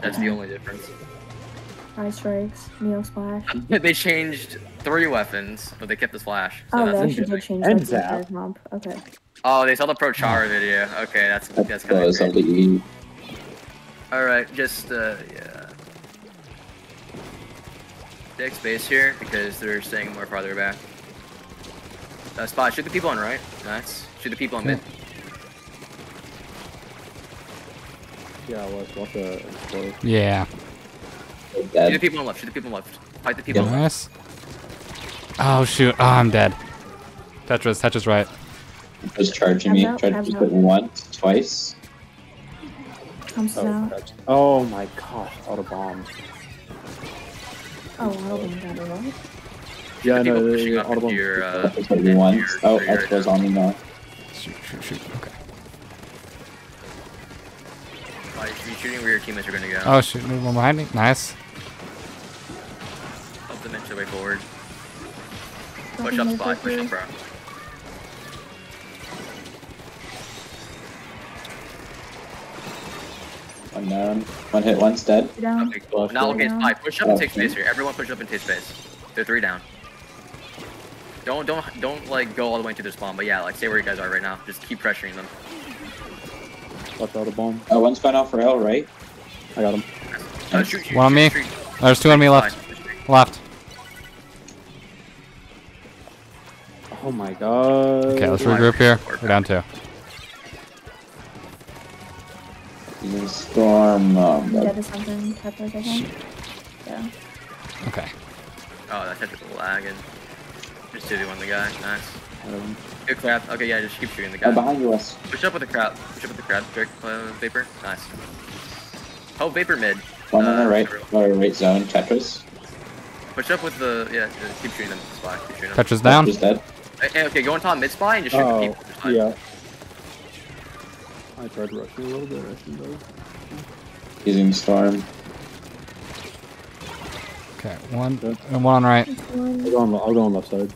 That's the only difference. Eye strikes, Neo Splash. they changed three weapons, but they kept the splash. So Oh, that's they actually did interesting. change And that to Zap. fire. Okay. Oh, they saw the Pro Chara video. Okay, that's that's That's kind of something All right, just uh, yeah. Take space here because they're staying more farther back. Uh, spot, shoot the people on right. Nice. Shoot the people on mid. Yeah, let's watch the. Yeah. Shoot the people on left. Shoot the people on left. Fight the people on left. Oh shoot. Oh, I'm dead. Tetris. Tetris right. Just charging me. Tabs out, Tried to tabs just hit once, twice. Comes Oh, out. that's- oh my gosh, auto bomb. Oh, I don't got it right. Yeah, people no, pushing the up auto into bomb. your, uh, That was hit me once. Oh, your- X goes on me now. Shoot. Shoot. Shoot. Okay. Spot, you be shooting where your teammates are gonna go. Oh shoot. There's one behind me. Nice. Help them inch their way forward. Push up, is spot. Push okay. up, bro. One down. One hit, one's dead. Down. Okay, cool. Now right okay, now. spy. Push up and take space here. Everyone push up and take space. They're three down. Don't don't don't like go all the way into their spawn, but yeah, like stay where you guys are right now. Just keep pressuring them. Watch auto bomb. Oh, one's gone off rail, right? I got him. Uh, shoot, shoot, One on me. shoot. There's two on me left. Left. Oh my god. Okay. Let's regroup here. We're down two. Using storm. Um, I'm something. Peppers, I think. Yeah. Okay. Oh, that hit the lag and just did one the guy. Nice. Um, Good crap. Okay, yeah, just keep shooting the guy. behind you, West. Push up with the crowd. Push up with the crowd. Drake, uh, Vapor. Nice. Oh, Vapor mid. One on Uh, the right, everyone. or right zone. Tetris. Push up with the yeah. uh, Keep shooting them. Spy. Keep shooting them. Tetris down. Tetris dead. Hey, hey, okay, go on top mid spy and just shoot the oh, people. Spy. yeah. I tried rushing a little bit. I think though. Using storm. Okay. One. And one on right. I'll go on, I'll go on left side.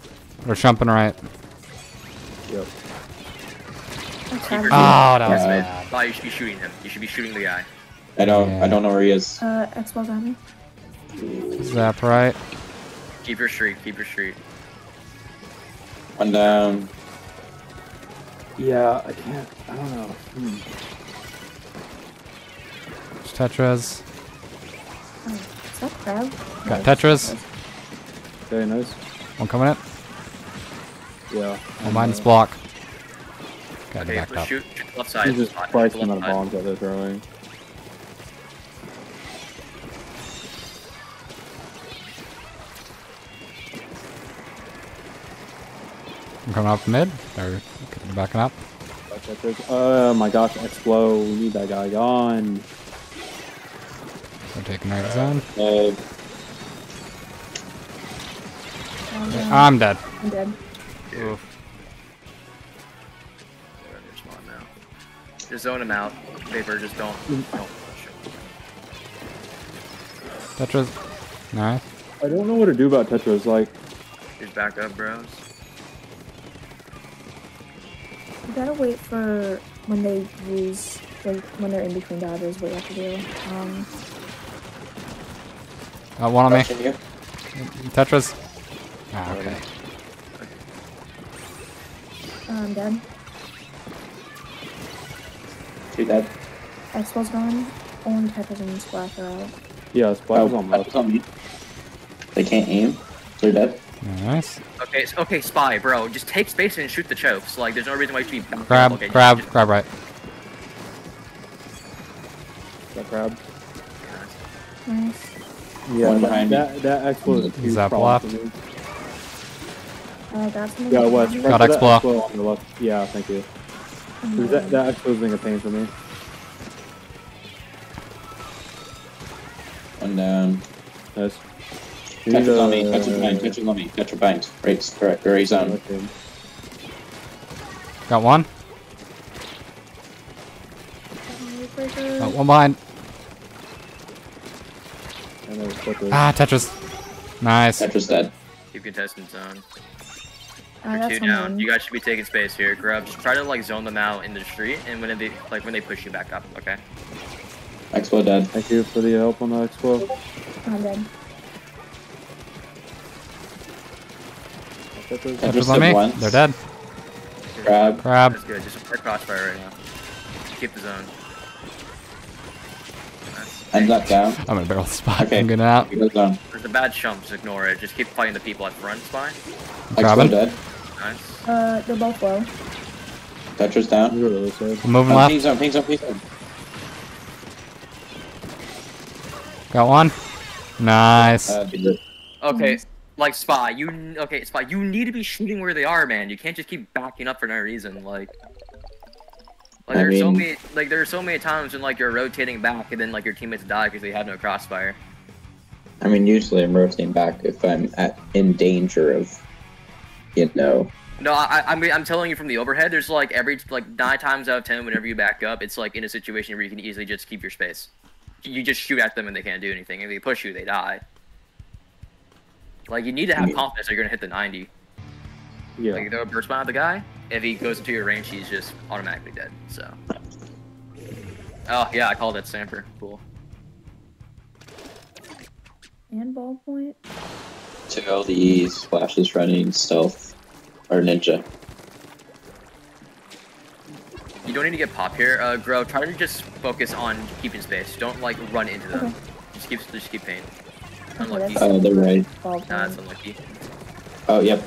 We're jumping right. Yep. Keep your Oh, that was Yeah. bad. Spy, you should be shooting him. You should be shooting the guy. I don't. Yeah. I don't know where he is. Uh, Xbox on me. Zap right. Keep your streak. Keep your streak. One down. Yeah, I can't. I don't know. Hmm. It's Tetris. Oh, is that crab? Got Nice. Tetris. Okay, nice. One coming in. Yeah. One behind block. Got Okay, backed let's up. shoot, shoot left side. He's just Spot, Christ the the amount of bombs that they're throwing. I'm coming up mid. Or backing up. Oh my gosh, Explo, we need that guy gone. We're taking right zone. Uh, down. I'm dead. I'm dead. Oof. They're in their spawn now. Just zone him out. Vapor, just don't. don't push him. Tetris. Nice. I don't know what to do about Tetra's Like, Just back up, bros. You gotta wait for when they use, like, when they're in between dodges, what you have to do. Um, Uh, one on me. rushing you. Tetris. Ah, okay. I'm dead. Two dead. Xbox gone. Only Tetris and Splash are out. yeah, Splash Oh, is on that's left. on me. They can't aim. They're dead. Nice. Okay, okay, spy, bro. Just take space and shoot the chokes. Like, there's no reason why you should be. Crab, okay, crab, just- grab right. That crab. Nice. Yeah, One that, me. that, that Explo is a huge Zap problem left. For me. Uh, got something. Yeah, West, behind Got for that Explo. Explo on the left. Yeah, thank you. me. 'Cause That, that Explo's being a pain for me. One down. Nice. We need Tetris on me. a- Tetris behind. Tetris on me. Tetris behind. Right. Correct. Right zone. Okay. Got one. Oh, one behind. And there's Tetris. Ah, Tetris. Nice. Tetris dead. Keep contestant zone. Oh, You're that's down. someone. You guys should be taking space here. Grub. Just try to like zone them out in the street, and when they like when they push you back up. Okay. Explo dead. Thank you for the help on the explo. I'm dead. Tetris Just on me. ones. They're dead. Grab. Crab. That's good. Just a crossfire right now. Keep the zone. That's- Ends up down. I'm in a barrel spot. Okay. I'm getting out. He goes down. There's a bad chump, just ignore it. Just keep fighting the people at front, spine. Explo Grabbing. dead. Nice. Uh, they're both low. Tetris down. You go to the. I'm moving Oh, left. ping zone, ping zone, ping zone. Got one. Nice. Uh, Okay, like Spy, you okay, Spy, you need to be shooting where they are, man. You can't just keep backing up for no reason. Like, like I there's so many, like there's so many times when like you're rotating back and then like your teammates die because they have no crossfire. I mean, usually I'm rotating back if I'm at in danger of, you know. No, I, I mean, I'm telling you from the overhead. There's like every like nine times out of ten, whenever you back up, it's like in a situation where you can easily just keep your space. You just shoot at them and they can't do anything. If they push you, they die. Like you need to have Yeah. confidence that you're gonna hit the 90. Yeah. Like you throw a burst bomb at the guy. If he goes into your range, he's just automatically dead. So. Oh yeah, I called that Stamper. Cool. And ballpoint. Two LDEs, flashes running, stealth, or ninja. You don't need to get pop here, uh, Grow. Try to just focus on keeping space. Don't like run into them. Okay. Just keep, just keep pain. Unlucky. Oh, they're right. Nah, it's unlucky. Oh, yep.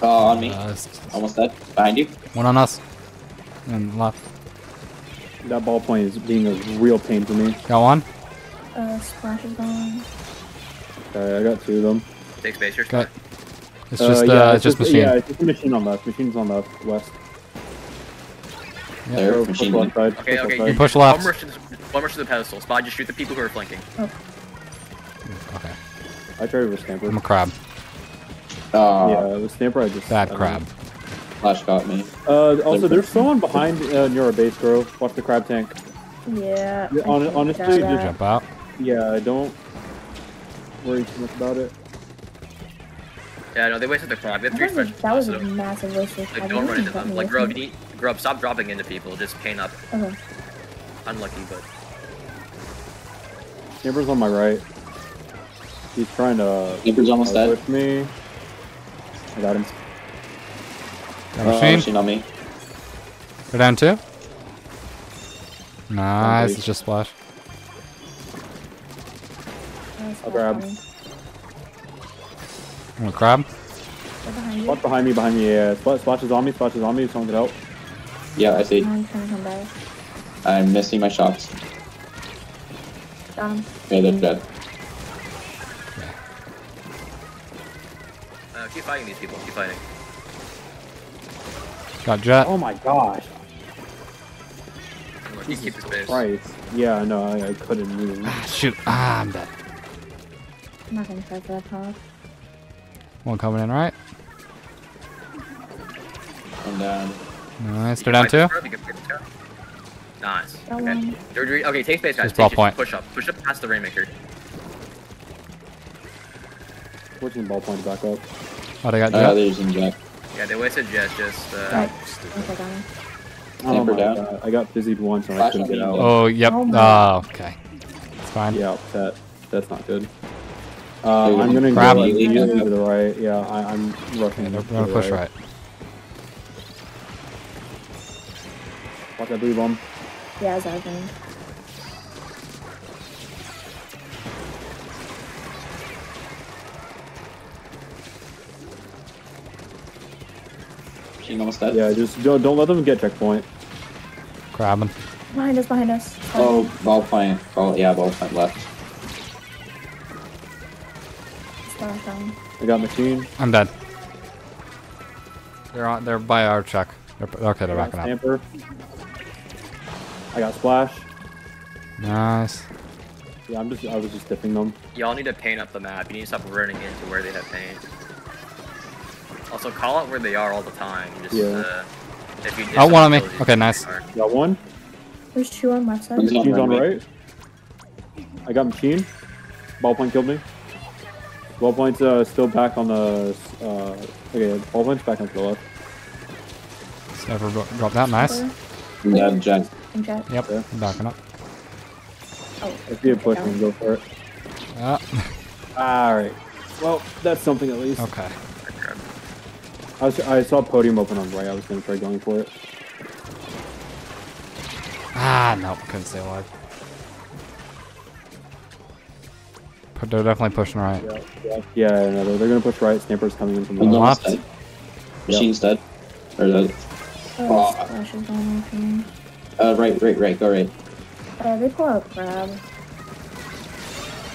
Oh, on me. Uh, Almost dead. Behind you. one on us. And left. That ballpoint is being a real pain for me. Got one. Uh, splash is gone. Okay, I got two of them. Take space here. Got. It's Uh, just yeah, uh, it's just machine. Yeah, it's just a machine on left. Machine's on left, west. Yeah. There, Go, push machine. left side. Okay, push okay. left you- side. Push one left. rush to the- One rush to the pedestal. Spot. Just shoot the people who are flanking. Okay. I tried with Stamper. I'm a crab. Oh, yeah, with Stamper I just... I Bad don't crab. flash got me. Uh, also, there's someone behind uh, near our base, bro. Watch the crab tank. Yeah. Yeah, I hon- think honestly, just- Jump out. Yeah, I don't worry too much about it. Yeah, no, they wasted the crab. They have three That was, fresh a, that was a positive. massive waste of Like, don't run into them. Like, with Grub, it. you need, Grub, stop dropping into people. Just pain up. Okay. Unlucky, but. Stamper's on my right. He's trying to Sniper's almost uh, dead. push me. I got him. Got Uh, a machine. Machine on me. Go down two. Nice. It's just splash. That's I'll grab. fine. I'm a crab. They're behind you. Splash behind me, behind me. Yeah, Splash, Splash is on me. Splash is on me. Someone get out. Yeah, I see. I'm trying to come back. I'm missing my shots. Got him. Yeah, they're dead. Uh, keep fighting these people. Keep fighting. Got jet. Oh my gosh. Unlucky. Keep the base. Christ. Yeah, no, I, I couldn't move. Ah, shoot. Ah, I'm dead. I'm not gonna try for that top. One coming in right. One down. Nice. They're down two. Fight the Grub, you can fight. Nice. Okay. one. They're doing- Okay, take space, guys. Just Take, ball point. Push up. Push up past the Rainmaker. Pushing ballpoint back up. Oh, they got Uh, jet. there's Inkjet. Yeah, they wasted Jet. Just. Uh, Right. Okay, got him. Oh my down. god. I got busied once and I couldn't get out. Oh, yep. Oh Oh, okay. It's fine. Yeah, that that's not good. Uh, I'm gonna Crab. go like, immediately to the right. Yeah, I, I'm rushing. Okay, they're gonna the push right. Watch that blue bomb. Yeah, it's our turn. Machine almost dead. Yeah, just don't, don't let them get checkpoint. Crabbing. Behind us, behind us. Oh, ballpoint. Ball, yeah, ballpoint left. Splash. I got machine. I'm dead. They're on. They're by our truck. They're, okay, they're I got backing up. Stamper. I got splash. Nice. Yeah, I'm just I was just dipping them. Y'all need to paint up the map. You need to stop running into where they have paint. Also, call out where they are all the time. Just, Yeah. uh, if you Oh, one on me. Okay, nice. Got one. There's two on my side. One's on Machine's on runway. right. I got machine. Ballpoint killed me. Ballpoint's uh, still back on the. Uh, okay, ballpoint's back on the left. Sniper dro- dropped that. Nice. Sniper And then Jet. And jet. Yep. Yeah. I'm backing up. Oh, If you push him, go for it. Ah, Alright. Well, that's something at least. okay. I, was, I saw podium open on right. I was gonna try going for it. Ah, no, couldn't stay alive. They're definitely pushing right. Yeah, yeah. Yeah, no, they're, they're gonna push right. Sniper's coming in from the left. left. dead. Machine's dead. Or the, oh, Oh. Splash is on my uh, right, right, right. Go right. Uh, they pull out crab.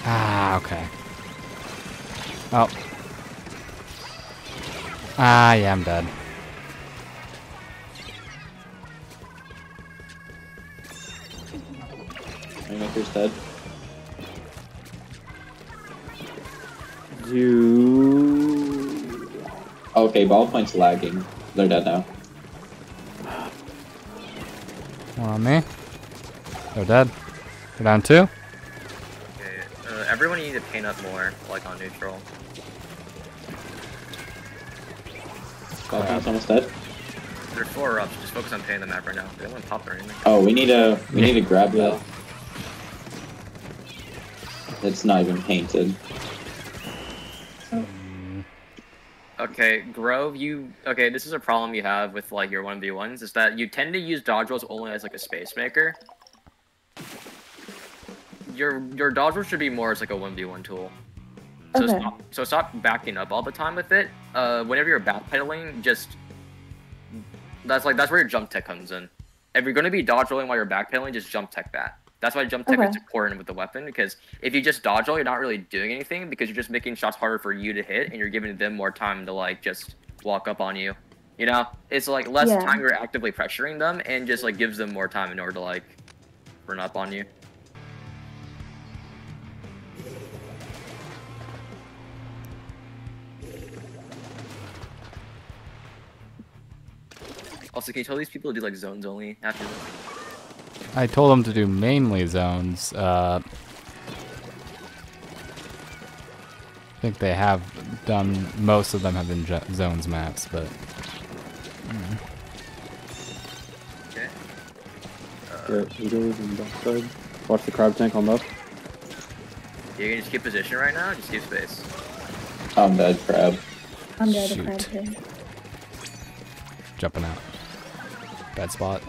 Ah, okay. Oh. Ah, yeah, I'm dead. Rainmaker's dead. Do Okay, ballpoint's lagging. They're dead now. One on me. They're dead. They're down two. Okay, uh, everyone needs to paint up more, like on neutral. Ballpoint's almost dead. There's four ups. Just focus on painting the map right now. They don't want to pop or anything. Oh, we need to we need to grab that. It's not even painted. Okay, Grove, you okay? This is a problem you have with like your one v ones is that you tend to use dodge rolls only as like a space maker. Your your dodge roll should be more as like a one v one tool. So Okay. stop, so stop backing up all the time with it. Uh, whenever you're backpedaling, just that's like that's where your jump tech comes in. If you're gonna be dodge rolling while you're backpedaling, just jump tech that. That's why jump tech is Okay. important with the weapon because if you just dodge all, you're not really doing anything because you're just making shots harder for you to hit and you're giving them more time to like just walk up on you. You know, it's like less Yeah. time you're actively pressuring them and just like gives them more time in order to like run up on you. Also, can you tell these people to do like zones only after this? I told them to do mainly zones. Uh, I think they have done. Most of them have been zones maps, but Okay. Get Eagles and backside. Watch the crab tank on left. You can just keep position right now. Just keep space. I'm dead, crab. I'm dead. Shoot. crab here. jumping out. Bad spot.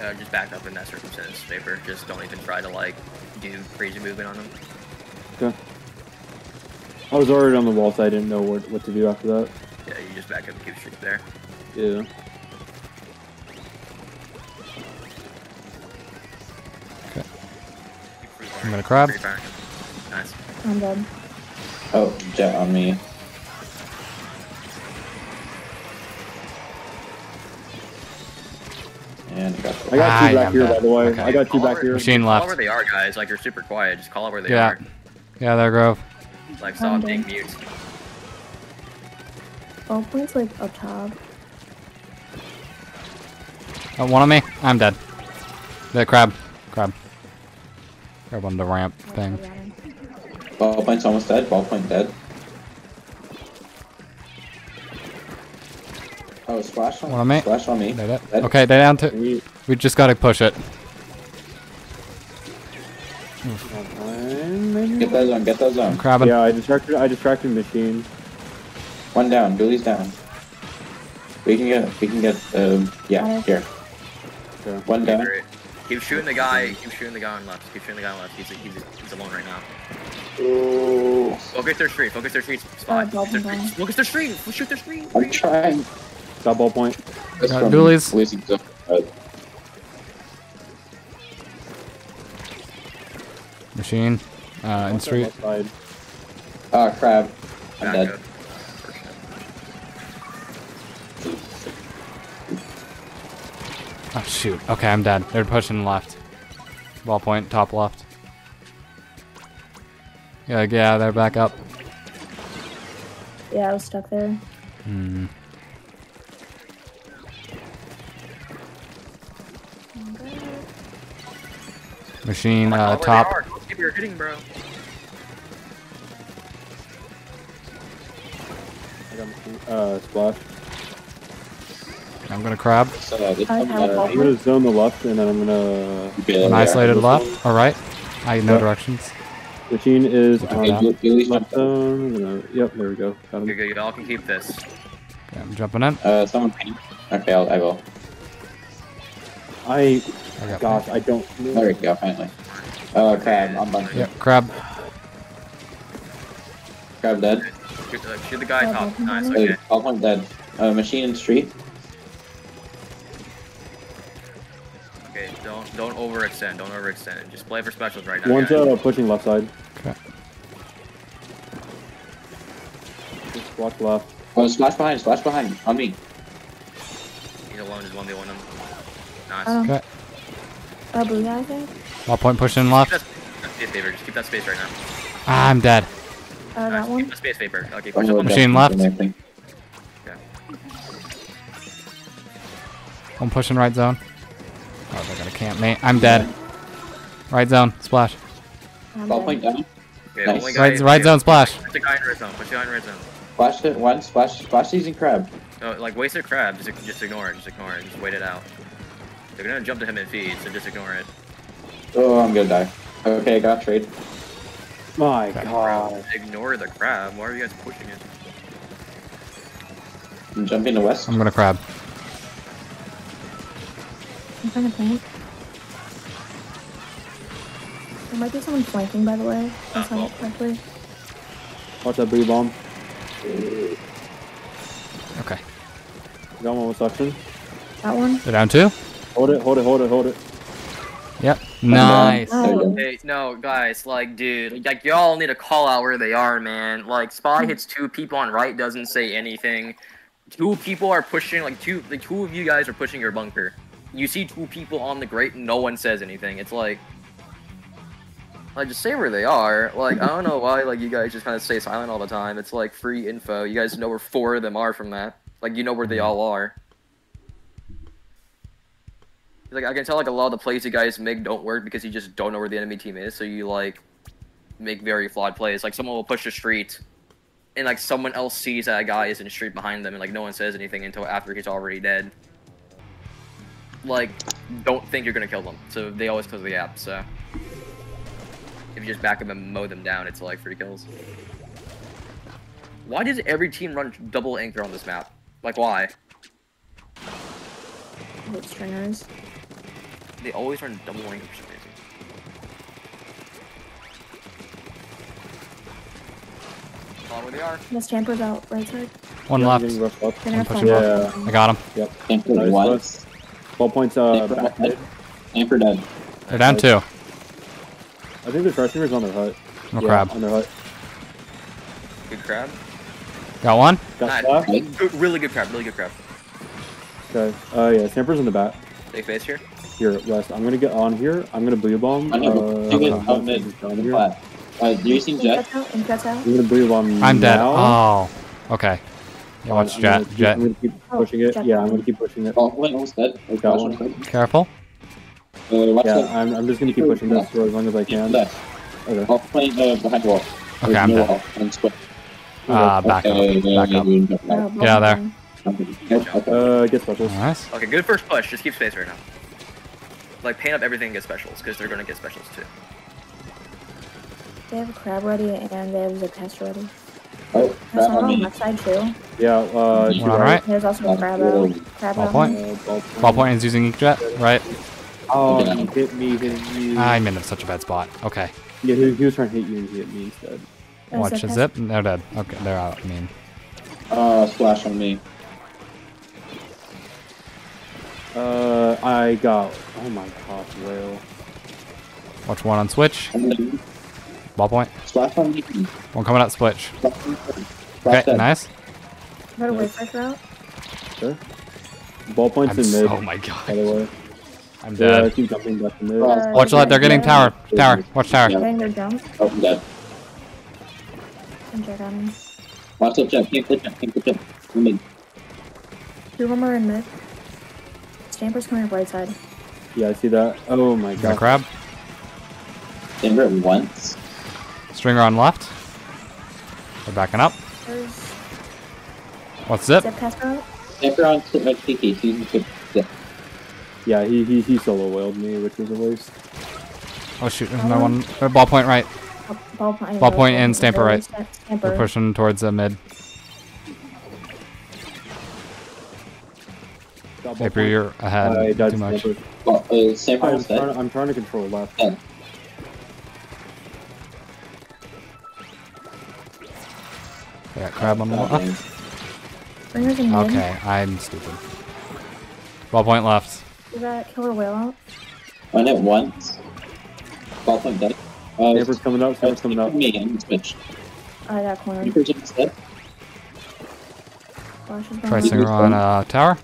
Uh, just back up in that circumstance favor. Just don't even try to like do crazy movement on them. Okay. I was already on the wall, so I didn't know what, what to do after that. Yeah, you just back up and keep shooting there. Yeah. Okay. I'm gonna crab. Nice. I'm dead. Oh, jet on me. And I got I got Ah, two yeah, back here, I'm by the way. Okay. I got two Call back over- here. Machine left. Call left. where they are, guys. Like you're super quiet. Just call out where they Yeah. are. Yeah, there, Grove. Like stop I'm being mute. All points like up top. Oh, one on me. I'm dead. The crab. Crab. Crab on the ramp thing. got him. ballpoint's almost dead. Ballpoint dead. Oh, splash on, on me. Splash on me. They're dead. Dead. Okay, they're down two. We- We just gotta push it. Get that zone. Get that I'm zone. crabbing. Yeah, I distracted. I distracted machine. One down. Dualies down. We can get. We can get. Um. Yeah. Here. Okay. One down. Keep shooting the guy. Keep shooting the guy on left. Keep shooting the guy on left. He's, he's, he's alone right now. Ooh. Focus their street. Focus their street spot. Uh, Focus their street. Focus their street. Shoot their street. I'm trying. Got ball point. This Got from Dualies. losing zone. Uh, Machine. Uh, in street. left side. Ah, crab. I'm Back dead. up. Oh shoot. Okay, I'm dead. They're pushing left. Ball point, top left. Yeah, yeah, they're back up. Yeah, I was stuck there. Hmm. Machine, Call uh, where top. are. Don't your hitting, bro. I got machine. Uh, splash. I'm gonna crab. So, uh, I one, have uh, a I'm gonna zone the left, and then I'm gonna. okay, An isolated this left. All right. I know Yep. directions. Machine is Okay, on you, you at least left zone. Gonna. Yep, there we go. Got Okay, him. good. Y'all can keep this. Okay, I'm jumping in. Uh, someone paint. Okay, I'll, I will. I. I got Gosh, I don't. There we go, finally. Uh, crab, I'm bunching. Yep, crab. Crab dead. Shoot, uh, shoot the guy Yeah, top. definitely. Nice. Hey, Okay. all point dead. Uh, machine in street. Okay. Don't don't overextend. Don't overextend. Just play for specials right now. One's guys. uh, pushing left side. Okay. Just watch left. Oh, splash behind, splash behind. On me. He's alone. Just one v one him. Nice. Um, Okay. uh, blue guy, I think. Wall point pushing Keep left. that, that's space favor. Just keep that space right now. Ah, I'm dead. Uh, Nice. that Keep one. the space favor. Okay. I'm Push up on Machine left. I think. I'm pushing right zone. Oh, they're gonna camp me. I'm dead. Right zone. Splash. I'm Ball point down. Okay. Nice. Only. Right, right zone. Splash. Push the guy in red zone. Push the guy in red zone. Splash it once, splash, splash using crab. No, like wasted crab. Just just ignore it. Just ignore it. Just wait it out. They're gonna jump to him and feed, so just ignore it. Oh, I'm gonna die. Okay, I got trade. My Bro, God. ignore the crab. Why are you guys pushing it? I'm jumping to west. I'm gonna crab. I'm trying to paint. There might be someone flanking, by the way. If I saw it correctly. Watch that booyah bomb. Okay. Got one with suction. That one. They're down two. Hold it, hold it, hold it, hold it. Yep. Nice. There you go. Hey, no, guys, like, dude, like, y'all need to call out where they are, man. Like, Spy hits two people on right, doesn't say anything. Two people are pushing, like, two, the two of you guys are pushing your bunker. You see two people on the grate, no one says anything. It's like, like, just say where they are. Like, I don't know why, like, you guys just kind of stay silent all the time. It's like free info. You guys know where four of them are from that. Like, you know where they all are. Like I can tell like a lot of the plays you guys make don't work because you just don't know where the enemy team is, so you like make very flawed plays. Like someone will push the street and like someone else sees that a guy is in the street behind them and like no one says anything until after he's already dead. Like don't think you're gonna kill them. So they always close the gap, so if you just back them and mow them down, it's like free kills. Why does every team run double anchor on this map? Like why? With stringers. They always run double anchor for some reason. Follow where they are. The stampers out right side. One Yeah, left. getting rushed up. They're pushing flank left. I got him. Can't put Nice, once. Ball points uh, Anchor back dead. mid. Dead. They're down two. I think the treasure's on their hut. No yeah, crab. On their hut. Good crab. Got one. Got Nice. Good, really good crab. Really good crab. Okay. Uh, yeah, Stamper's in the back. They face here. Here, west. I'm gonna get on here. I'm gonna booyah bomb. I know. Uh, Take it uh, out mid. down here. Uh, do you see Jet? out. Ink cuts out. I'm gonna booyah bomb I'm dead. now. Oh. Okay. Yeah, watch I'm jet. gonna Jet. I'm gonna keep Oh, pushing it. jet Yeah, I'm gonna keep pushing it. Oh, wait, almost dead. Wait, Got one. Careful. Uh, watch Yeah. I'm, I'm just gonna keep pushing this for as long as I can. Left. Okay. Oh, playing uh, behind wall. Okay, I'm no dead. wall. I'm square. Ah, back up. Back up. Uh, Get out of there. Nope, okay. Uh, get specials. Nice. Okay, good first push. Just keep space right now. Like paint up everything and get specials because they're gonna get specials too. They have a crab ready and they have a test ready. Oh, There's crap someone on on the me. left side too. Yeah. Uh, One to right. There's also a crab really- out. Crab Ball point. Uh, ball point. Ball point is using inkjet. Right. Oh, he hit me, hit you. I'm in such a bad spot. Okay. Yeah, he, he was trying to hit you and he hit me instead. Watch a a zip. They're dead. Okay, they're out. I mean, Uh, splash on me. Uh, I got. Oh my gosh, whale. watch one on switch. Ball point. Splash on me. One coming out switch. Splash on me. Okay, Splash dead. nice. Got a wave breaker out. Okay. Ball points I'm in mid. oh my By god. the way. I'm Yeah, dead. keep jumping back to mid. Uh, Watch left. They're getting tower. Tower. Watch tower. Yeah. Getting their jump. Oh, I'm dead. And check on him. Watch the jet. Pink the jet. Pink the jet. I'm in. Two of them are in mid. Stamper's coming up right side. Yeah, I see that. Oh my god. crab. Denver once. Stringer on left. They're backing up. There's What's zip? zip caster out. Sniper on Kiki. He's good. Yeah. Yeah, he he he solo whaled me, which was a waste. Oh shoot, there's another one. Uh, Ball point right. Ball point, Ball point and Stamper right. Stamper. We're pushing towards the mid. Got ball point. you're ahead I died too much. Sniper. Well, uh, Sniper I'm was dead. trying, I'm trying to control left. Dead. I got crab on the Oh, wall. damn. Bringers in mid. Okay, I'm stupid. Ball point left. Is that killer whale out? Went it once. Ballpoint dead. Uh, Sniper's coming up. Sniper's coming up. Me and switch. I got cornered. Sniper's almost dead. Try singer on uh, tower.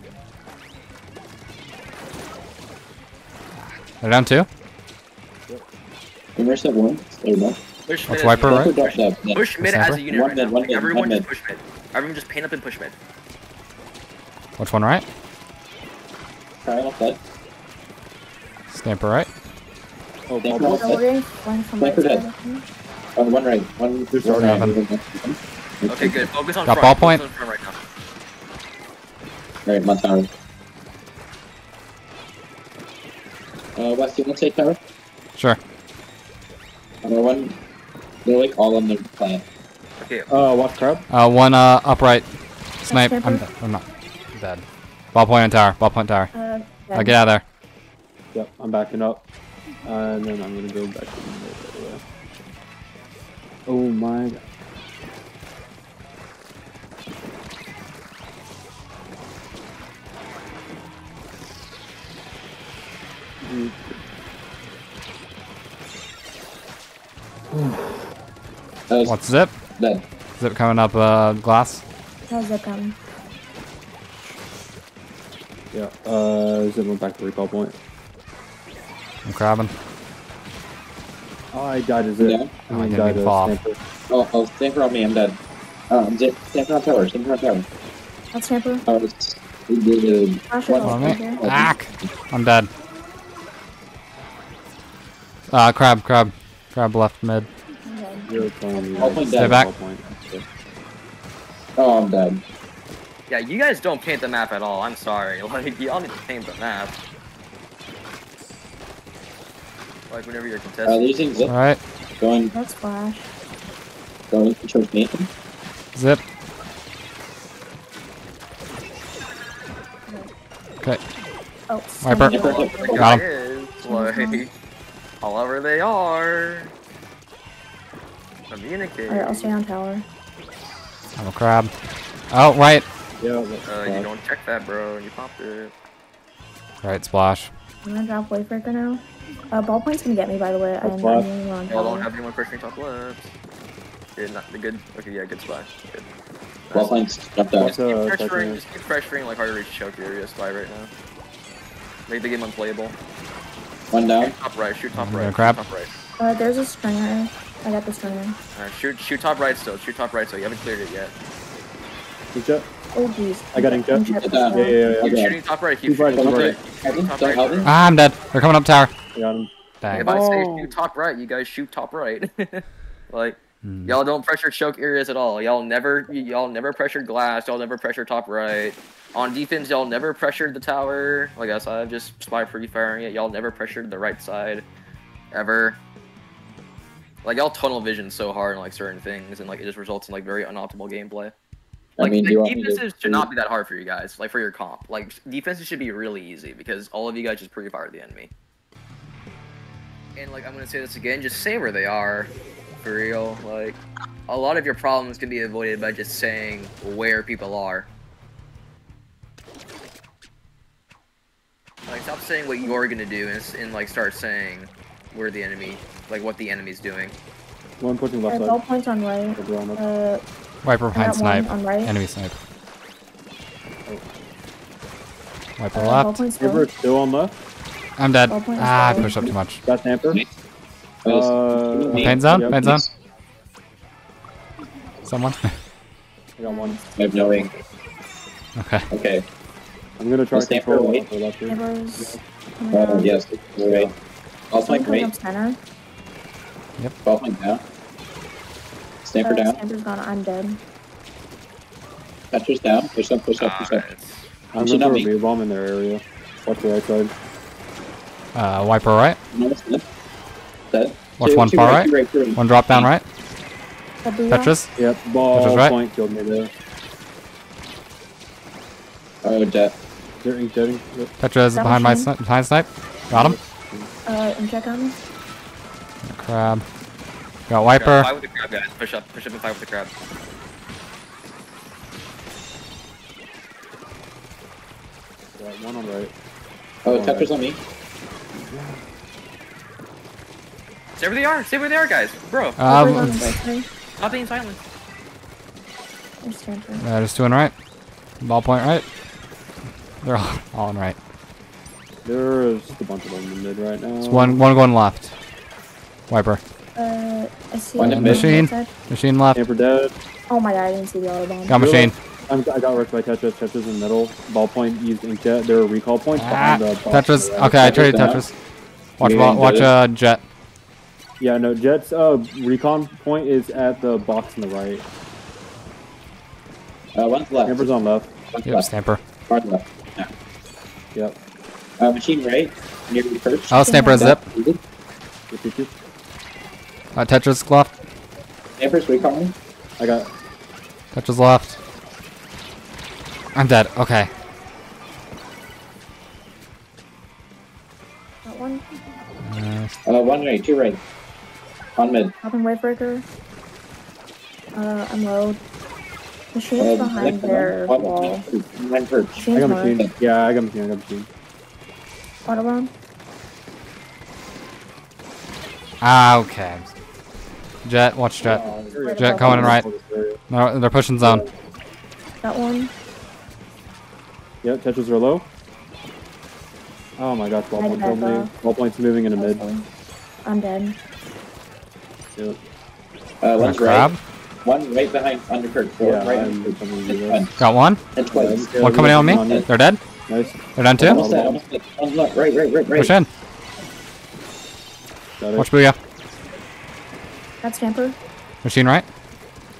They're down two. Sniper's dead one. There we go. Push That's mid as Wiper, right? Sniper dead, dead, dead. Push mid Sniper? as a unit One right mid, now. one Like, mid, everyone one just mid. push mid. Everyone just paint up and push mid. Which one right? Try off dead. Sniper right. Oh, Sniper ball off So dead. getting flanked from right Sniper dead. I think. Uh, one right. One. There's one right. Okay, good. Focus on Got front. ball Focus point. on front right now. Alright, my Uh, West, you want to take tower? Sure. Another one. They're like all on the plant. Okay, Uh, watch crab. Uh, one uh, upright. Snipe. Sniper. I'm, I'm not dead. Ball point on tower. Ball point tower. Uh, Uh, dead. get out of there. Yep, I'm backing up. Uh, And then I'm gonna go back to the mid right away. Oh my god. Dude, What's zip? dead. Zip coming up uh, glass. How's that coming? Yeah, uh, zip went back to recall point. I'm crabbing. Oh, I died to zip. Yeah. I Oh, I died to fall. sniper. Oh, oh, sniper on me, I'm dead. Um, zip, sniper on tower, sniper on tower. That's sniper. Oh, it's, the, Flash On me. here. Ack! I'm dead. Uh, crab, crab. Crab left mid. Okay. Zero telling me. Ball point Stay back. Ball point. Okay. oh, I'm dead. yeah, you guys don't paint the map at all. I'm sorry. Like, y'all need to paint the map. Like, whenever you're Uh, contesting. losing zip, Alright. going, That's flash. going towards me. Zip. Okay. Oh, Wiper. sniper. Got him. is, like, however they are. Communicate. Alright, I'll stay on tower. I'm a crab. Oh, right. Yeah, Uh, you don't check that, bro. You popped it. Right, splash. I'm gonna drop wave breaker now. Uh, ballpoint's gonna get me, by the way. I'm, I'm flash. on Y'all don't have anyone pushing top left. Yeah, not the good. Okay, yeah, good splash. Good. Ball Nice. points, jumped out. Just keep pressuring, second. just keep pressuring like hard to reach choke area spy right now. Make the game unplayable. One down. Shoot top right, shoot top right, gonna shoot top right. Uh, there's a stringer. I got the stringer. Uh, shoot, shoot top right still. Shoot top right still. You haven't cleared it yet. Good shot. Oh, jeez. I got inked up. Yeah, Yeah, yeah, yeah. Keep Okay. shooting top right. Keep Keep right, shooting keep top right. right. Keep top right. help me. bro. Ah, I'm dead. They're coming up tower. Got him. Dang. If I say shoot top right, you guys shoot top right. like Hmm. y'all don't pressure choke areas at all. Y'all never y'all never pressure glass. Y'all never pressure top right. On defense, y'all never pressured the tower. Like I said, just spy pre firing it. Y'all never pressured the right side, ever. Like y'all tunnel vision so hard on like certain things, and like it just results in like very unoptimal gameplay. I mean, do you like want me to- defenses should not be that hard for you guys. Like for your comp, like defenses should be really easy because all of you guys just pre-fire the enemy. And like I'm gonna say this again, just say where they are, for real. Like a lot of your problems can be avoided by just saying where people are. Like stop saying what you're gonna do and, and like start saying where the enemy, like what the enemy's doing. One pushing left side. ballpoint's on right. They're blowing up. Uh, Wiper behind got snipe. on right. Enemy snipe. Wiper Uh, left. ballpoint's Sniper still on left. I'm dead. Ball point is Ah, I low. pushed up too much. Got Stamper. Uh, Pain zone? yep. Pain zone? Someone? I got one. I have no ink. okay. Okay. I'm gonna try Is Stamper control away? left or left here. Neighbors. coming Uh, down. yes, right. Ball Someone point coming right. up center. Ball point down. Sniper Uh, down. Stamper's gone. I'm dead. Catcher's down. Push up, push up, push up. I'm Should gonna not throw a bomb in their area. Watch the right side. Uh, wiper right. No, it's. That. Watch Two- one two far right, right. two right. One drop down right. W. Tetris. Yep, ball Which is right. point killed me there. Oh, Jet. They're ink jetting. Yep. Tetris is behind my shine. sni- behind snipe. Got him. Uh, inkjet on me. Crab. Got Yeah, wiper. fight with the crab, guys. Push up, push up and fight with the crab. Got one on right. Oh, Oh, Tetris on me. Stay where they are. Stay where they are, guys. Bro, Wipers on the Um, right side. not being silent. There's Tamper. uh, just doing right. Ball point right. They're all, all in right. There's just a bunch of them in the mid right now. It's one one going left. Wiper. Uh, I see. One in the machine. Machine left. Tamper dead. Oh my god, I didn't see the autobomb. Got machine. I'm, I got wrecked by Tetris. Tetris in the middle. Ballpoint used inkjet. There are recall points Ah, behind the box Tetris. right. Okay, I traded. Tetris. Watch You ball, watch did it. uh jet. Yeah, no, Jet's uh, recon point is at the box on the right. Uh, one's left. Tamper's on left. One's Yep, left. stamper. Hard left. Yeah. Yep. Uh, machine right. Near the perch. Oh, stamper is zip. Uh, Tetris left. Stamper's recon. I got. Tetris left. I'm dead. Okay. That one. Uh, Uh, one right, two right. On mid. Popping wave breaker. Uh, I'm low. Machine's Uh, behind left their one, wall. one, Behind perch. I got marked. machine. Yeah, I got machine. I got machine. Autobomb. ah, okay. Jet, watch jet. Jet coming in right. No, they're pushing zone. That one. Yep, Tetris are low. Oh my gosh, I ballpoint did killed me. that, Ballpoint's moving into mid. Also. I'm dead. Yep. Uh, one's Crab. right. One right behind under. Four Yeah, right I'm under perch. coming to And you one. Got one. And twice. Yeah, One coming in on on me. you. They're dead. Nice. They're done too. Almost dead. Almost dead. One's left. Right, right, right, right. Push in. Got. Watch booyah. That's Tamper. Machine right.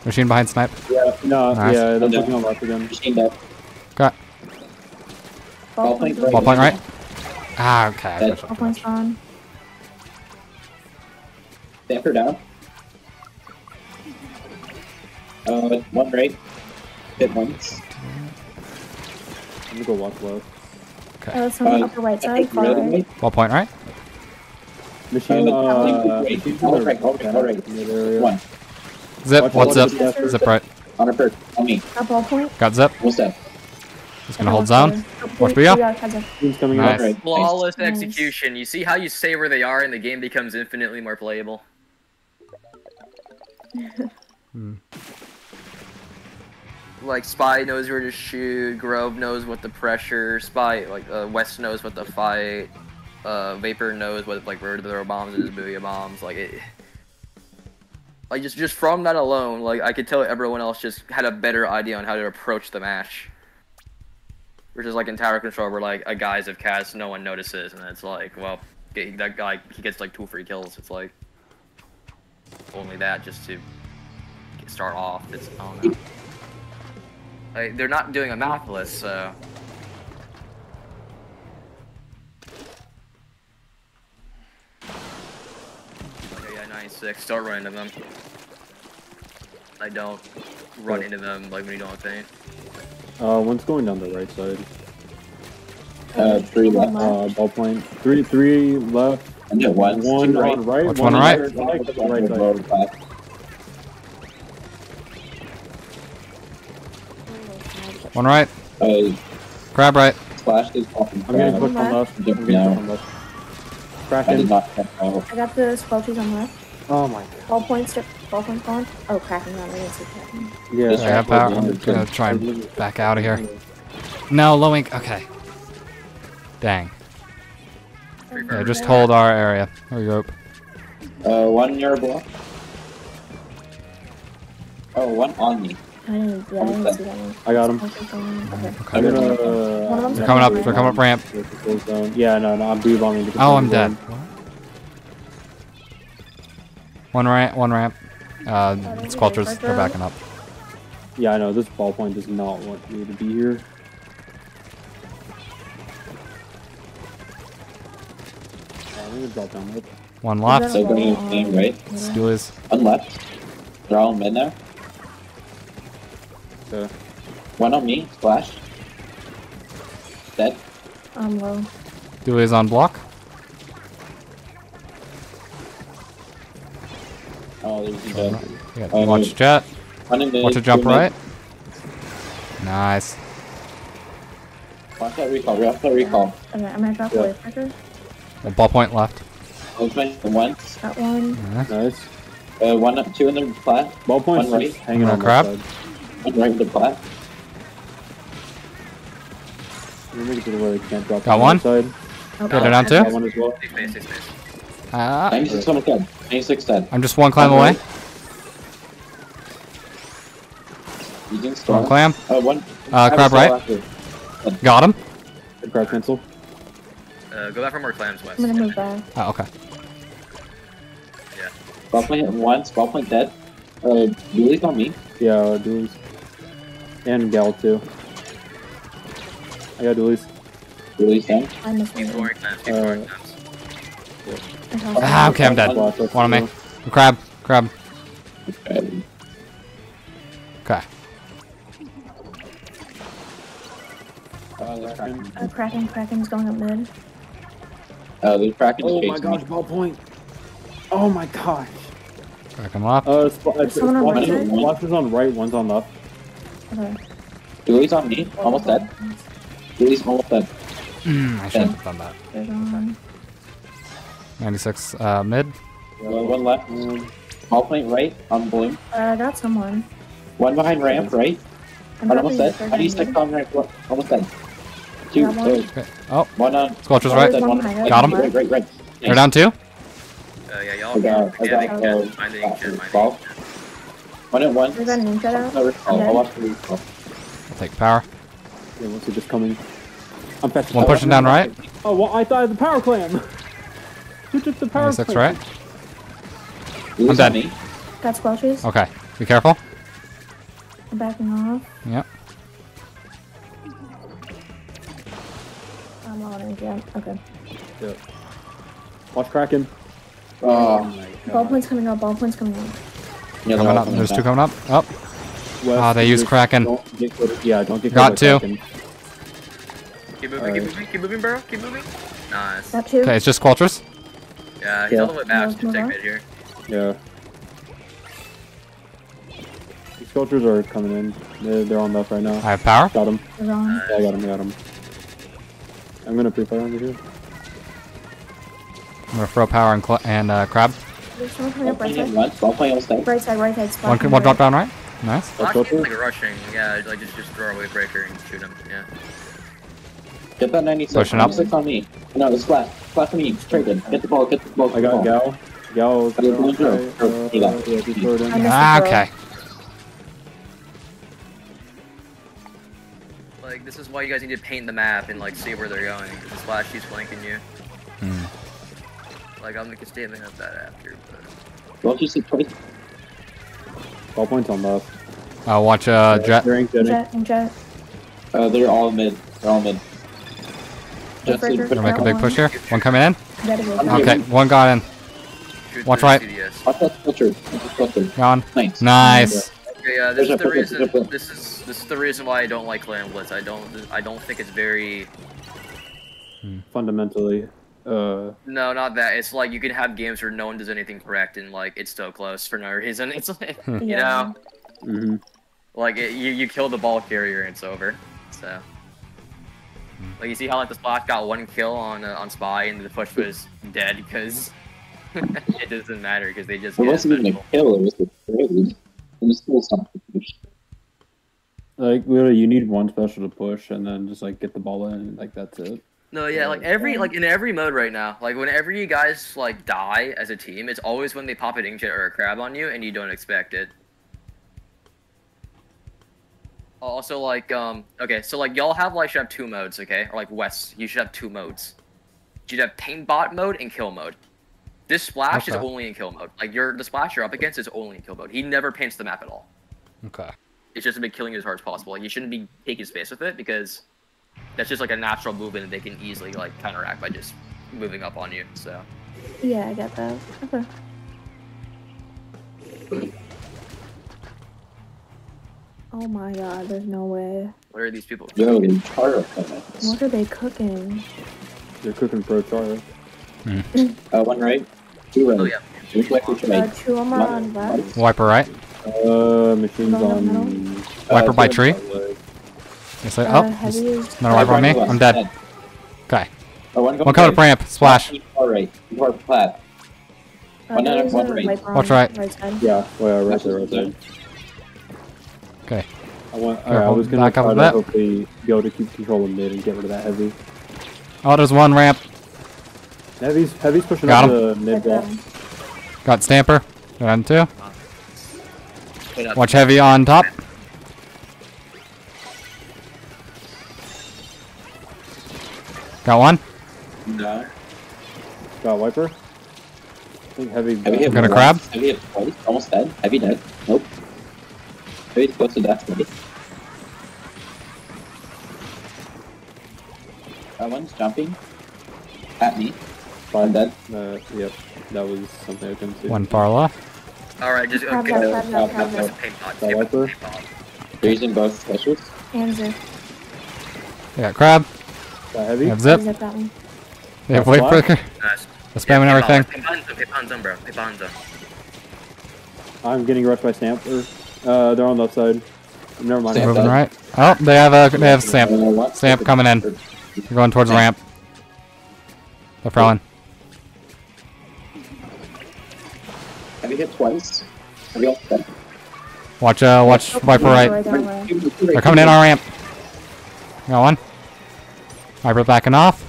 Machine behind snipe. Yeah, no, Nice. yeah, they're Okay. on left again. Machine dead. Got Ball Ballpoint point. right. ball point right. Ah, okay. I Dead. pushed. Ball point's on. Stamper down. Uh, one right. Hit once. I'm gonna go watch left. Uh, that's on the Uh, upper right I side. think Far really right. right. Ball point right. Machine, Uh, uh, wait, machine's all in the right, all right, all right. mid. One. Zip. Watch What's up? zip? Zip right. On a perch. On me. That ball point. Got zip. What's dead. He's gonna hold zone. Watch booyah. Team's coming Nice. Right. Flawless execution. You see how you say where they are and the game becomes infinitely more playable? Like Spy knows where to shoot, Grove knows what the pressure, Spy like uh, West knows what to fight, uh, Vapor knows what like where to throw bombs and booyah bombs. Like it, like just just from that alone, like I could tell everyone else just had a better idea on how to approach the match. Versus like in Tower Control, where like a guise of cast, no one notices, and it's like, well, that guy he gets like two free kills. It's like only that just to get- start off. It's I don't know. Like, they're not doing a math list, so. Okay, yeah, 96. Start running into them. I don't run into them like when you don't think. Uh, one's going down the right side. Uh, three left. Uh, ballpoint. Three, three left. And hit one. One right. on right. Watch one right. Right, right, One right side. road. One right. Uh, Crab right. splash is fucking I'm getting bad. pushed on left. I'm getting No. pushed on left. I did Kraken. not catch out. I got the squelchies on left. Oh my god. Ball points. Ball points gone. Oh, Kraken on. I didn't see Kraken. Yeah. This I have power. I'm gonna try and back out of here. No, low ink. Okay. Dang. Yeah, just hold our area. Or rope. Uh, one near block. Oh, one on me. I didn't. Yeah, I didn't see that one. I got him. Okay. Okay. I'm gonna. One of Uh, them's They're coming up. They're coming up ramp. yeah, no, no, I'm blue bombing. Oh, I'm I'm dead. one. One ramp. One ramp. Uh, squelchers. They're backing up. Yeah, I know. This ballpoint does not want me to be here. I'm gonna drop down mid. One left. that a So going wall to game, on- right? yeah. Steelers. One left. They're all in mid now. So. One on me. Splash. Dead. I'm low. Steelers on block. Oh, there's oh, the dead. Yeah, watch jet. One. Watch it jump right. mid. Nice. Watch that recall. Watch that recall. Okay, I'm gonna drop Yeah. away quicker. One ball point left. Movement. One. Got one. Yeah. Nice. Uh, one up. Two in the flat. Ballpoint One just right. hanging on crab. that side. One right in the flat. You make to where they can't drop Got one? side. Oh, Get it down too? Got one as well. Safe space, safe space. Ah, 96 almost dead. 96 dead. I'm just one clam One away. right. Using One storm. clam. Uh, one. Uh, crab right. after. Got him. Good crab cancel. Uh, go back for more clams west. I'm gonna move back. Oh, okay. Ball point hit once. Ball point dead. Uh, Dualies on me. Yeah, uh, dualies. And Gal too. I got dualies. Yuli's down. I missed Keep one. clams, keep Uh, scoring clams. I Ah, okay, I'm dead. Flash, let's One on me. go. Crab. Crab. Okay. Okay. Uh, there's Kraken. Uh, Kraken, Kraken's going up mid. Uh, there's Kraken Oh my chasing gosh, me. ball point. Oh my gosh. Crack him up. Uh, sp- uh, There's someone on Splash right is- side? Splash is on right, one's on left. Okay. Dualies on me. Almost dead. Dualies almost dead. Mm, I should have done that. There's one. 96 uh, mid. Uh, one left. Um, Ball point right on bloom. Uh, I got someone. One behind ramp right. I'm One almost dropping dead. third How do you stick on ramp? Almost dead. Two. Got one. uh, Okay. Oh, one on. Scorcher's one right. dead, One one- behind it. Got him. Right, right, right. They're down two. Uh, yeah, y'all I got, I yeah, got, yeah, uh, mind the ancient, mind the ball. ancient. One at one. There's an inset out. No recall. I'm I'll dead. watch the recall. I'll take power. yeah, what's it just coming? I'm fast. One pushing down right. Oh, well, I thought I had the power clam. Who took the power 96 clam? right. Dualies on dead. me. Got squelches. Okay. Be careful. I'm backing off. Yep. I'm on it, yeah. Okay. Yeah. Watch Kraken. Oh, Ball point's coming up. Ball point's coming up. yeah, Coming up. coming There's two coming up. Up. West, Ah, they use just Kraken. Don't get killed- yeah, don't get Got two. Kraken. Keep moving, keep moving, keep moving, bro. Keep moving. Nice. Got two. Okay, it's just Squelchers. Yeah, he's Yeah. all the way back. Move, Just take mid here. Yeah. These sculptures are coming in. They're, they're on left right now. I have power. Got him. There's on. Yeah, I got him. I got him. I'm gonna pre-fire over here. I'm gonna throw power and, cl- and uh, crab. There's someone coming Ball up right point hit side. once. Ball point almost dead. Right side, right side. Spot One, from one drop down right. Nice. Flash go is like rushing. Yeah, like just just throw away breaker and shoot him. Yeah. Get that 96. Pushing up. 96 on me. No, it's flat. Flat for me. Straight in. Get the ball. Get the ball. I got Gal. Gal. Gal. I this is why you guys need to paint the map and like see where they're going. Because this flash keeps flanking you. Hmm. Like I'll make a statement of that after. But Don't you see twice? Ball points on left. Uh, watch uh, jet. They're. Jet and jet. Uh, they're all mid. They're all mid. Just in- Gonna make a big push here. One coming in. Okay. Okay, one got in. shoot Watch right. CDS. Watch that filter. Watch that filter. Gone. Nice. Nice. Okay, yeah, There's this is the reason. flip, flip. This is this is the reason why I don't like Clam Blitz. I don't I don't think it's very. Fundamentally. Uh, No, not that. It's like you can have games where no one does anything correct and like it's still close for no reason. It's like you Yeah. know, mhm. like it, you you kill the ball carrier and it's over. So. Like you see how like the spot got one kill on uh, on spy and the push was dead because it doesn't matter because they just It get wasn't even a kill. It was a trade. It was still something. Like literally, you need one special to push, and then just like get the ball in, and like that's it. No, yeah, like every like in every mode right now, like whenever you guys like die as a team, it's always when they pop an inkjet or a crab on you and you don't expect it. Also, like, um, okay, so like y'all have like should have two modes, okay, or like West, you should have two modes. You should have paint bot mode and kill mode. This splash is only in kill mode. Like you're the splash you're up against is only in kill mode. He never paints the map at all. Okay. It's just about killing you as hard as possible. Like you shouldn't be taking space with it because that's just like a natural movement that they can easily like counteract by just moving up on you. So Yeah, I got that. Okay. Oh my god, there's no way. what are these people? Yo, the charter opponents. What are they cooking? They're cooking pro char. Uh, one right, two right. Oh yeah. Which way which Uh, way? two of them are on left. Wiper right. Uh, machines No, no, on. no. Wiper Uh, by tree. right. Yes, I, Uh, oh, heavy there's is. another wiper on me. I'm dead. dead. Okay. Oh, one One coming up ramp. Splash. Far right. Far flat. Uh, One there down, is one a right. Watch right. Right. Yeah, well, yeah, right there, right there. Okay. I, want, Here, I was gonna back up try to bit. hopefully be able to keep control of mid and get rid of that heavy. Oh, there's one ramp. Heavy's heavy's pushing Got up him. the mid Right block. Got Stamper. Got him too. Wait up. Watch heavy on top. Got one. No. Got wiper. I think heavy. Heavy hit Got a crab? Heavy hit twice. Almost dead. Heavy dead. Nope. Heavy's close to death. Maybe. That one's jumping. At me. I'm dead. Uh, yep, that was something I couldn't see. One far left. All right, just Crab okay. that, uh, that, crab uh, that. Paint pot. That Skip it, wiper? paint pot. They're using both specials. And zip. They got crab. Got heavy. They have zip. Zip that one. They have That's wave breaker. Nice. They're spamming Yeah, everything. Pay Bonzo, pay Bonzo, bro. Pay I'm getting rushed by Stamper. Uh, they're on the left side. Never mind. Stamp. Moving right. Oh, they have a they have stamp. Uh. Stamp coming in. They're going towards the ramp. They're throwing. Heavy hit twice. Heavy almost dead. Watch uh watch Viper right. Right. They're coming in our ramp. Got one. Viper backing off.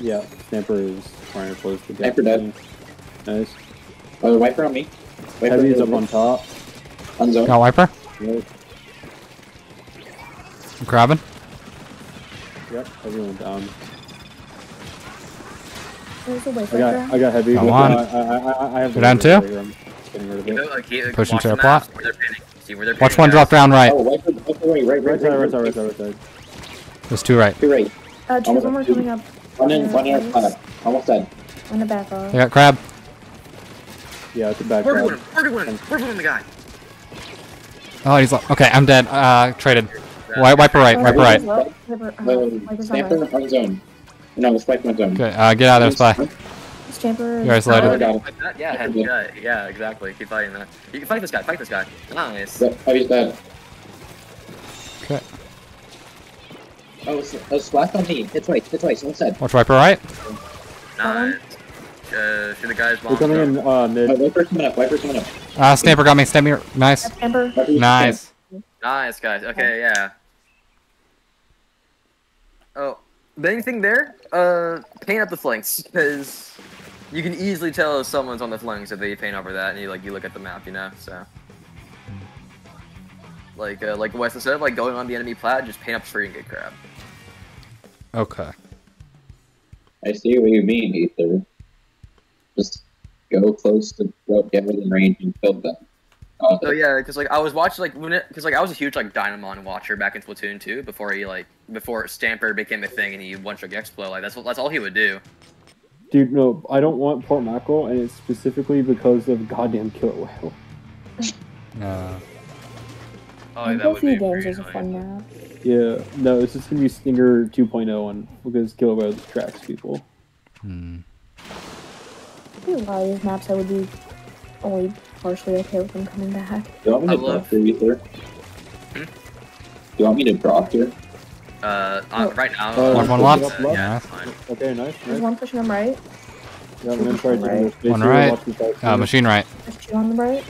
Yeah, Stamper is trying to close the gap. Stamper dead. Nice. Oh, the wiper on me. Wiper Heavy is up on top. On zone. Got Viper. Yep, I'm grabbing. yep. everyone down. There's a wiper I got, there. I got heavy. Got but, one. uh, I, I, I, I have. You're down the two? trigger. I'm getting rid of You know, it. like, he- like, Pushing watch to the our plot. maps, Where they're pinning. See where they're Watch pinning, one drop guys. down right. Oh, wiper, wiper right, right, Right right, side, right, right side, right side, right side. There's two right. Two right. Uh, two of them are coming up. One in, one in our flat. Almost dead. On the back off. They got crab. Yeah, it's a back We're side. winning. We're winning. We're winning the guy. Oh, he's lo- okay. I'm dead. Uh, traded. Wi- wiper right. Wiper wiper's right. low. Wiper, uh, No, wiper's on sniper right. on zone. No, the spike went zone. Okay. Uh, get out of there, spy. Stamper. You guys is- loaded. Oh, got it. Like that? Yeah, heck, yeah, yeah, exactly. Keep fighting that. You can fight this guy. Fight this guy. Nice. Yep, heavy's dead. Okay. Oh, s- oh, splash on me. Hit twice, hit twice, almost dead. Watch Viper right. Nice. Uh, shoot the guy's We're coming in uh, Oh, mid. wiper's coming up, wiper's coming up. Uh, Stamper got me. Stamper. Nice. Stamper. Wiper's Nice. Nice, guys. Okay, yeah. Oh, the only thing there, uh, paint up the flanks, because you can easily tell if someone's on the flanks if they paint over that, and you like you look at the map, you know. So, like, uh, like Wes instead of like going on the enemy plat, just paint up free and get crab. Okay. I see what you mean, Ether. Just go close to go get within range and kill them. Uh, So yeah, because like I was watching like when it, because like I was a huge like Dynamon watcher back in Splatoon 2 before he like before Stamper became a thing and he one trick explo like that's what that's all he would do. Dude, no, I don't want Port Mackerel, and it's specifically because of goddamn Killer Wail. Uh, Oh, I that think would be games pretty is a fun map. Yeah, no, it's just gonna be Stinger 2.0, and because Killer Wail just tracks people. hmm. I think a lot of these maps I would be only partially okay with them coming back. Do you want me I to love- drop here, Ether? Hmm? Do you want me to drop here? Uh, uh, right now. Uh, Watch one uh, left. Yeah, Yeah. fine. Okay, nice, There's one pushing them right. Yeah, I'm gonna try Right. One right. watch this out. Uh, machine right. There's two on the right.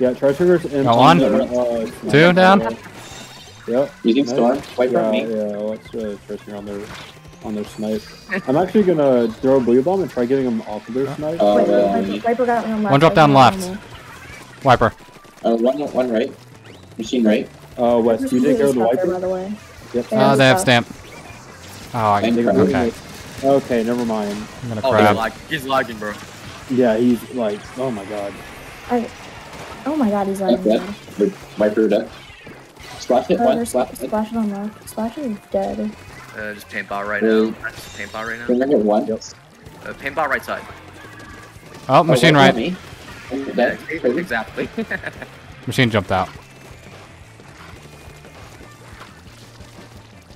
Yeah, try triggers and Got one. Uh, Two down. Yep. Using Nice. storm, wiper Yeah, on me. yeah, watch uh, Trister on their on their snipe. I'm actually gonna throw a blue bomb and try getting them off of their snipe. Uh, Wiper, Wiper, Wiper got me on left. One drop down left. Wiper. Uh, one, one right. Machine right. Uh, West, There's you take care of the completely there, wiper. by the way. Yep. Uh, they have stamp. Oh, I, And Take okay. Okay, never mind. I'm gonna Oh, he's, crab. lag- he's lagging, bro. Yeah, he's like, oh my god. I. Oh my god, he's That's lagging. dead. bad. Wiper dead. Splash hit Uh, one, there's splash hit. Splash it on left. Splash is dead. Uh, just paintball right Really? now. Just paintball right now. Can I get one? Yep. Uh, paintball right side. Oh, machine Oh, right. Me? Yeah, exactly. Machine jumped out.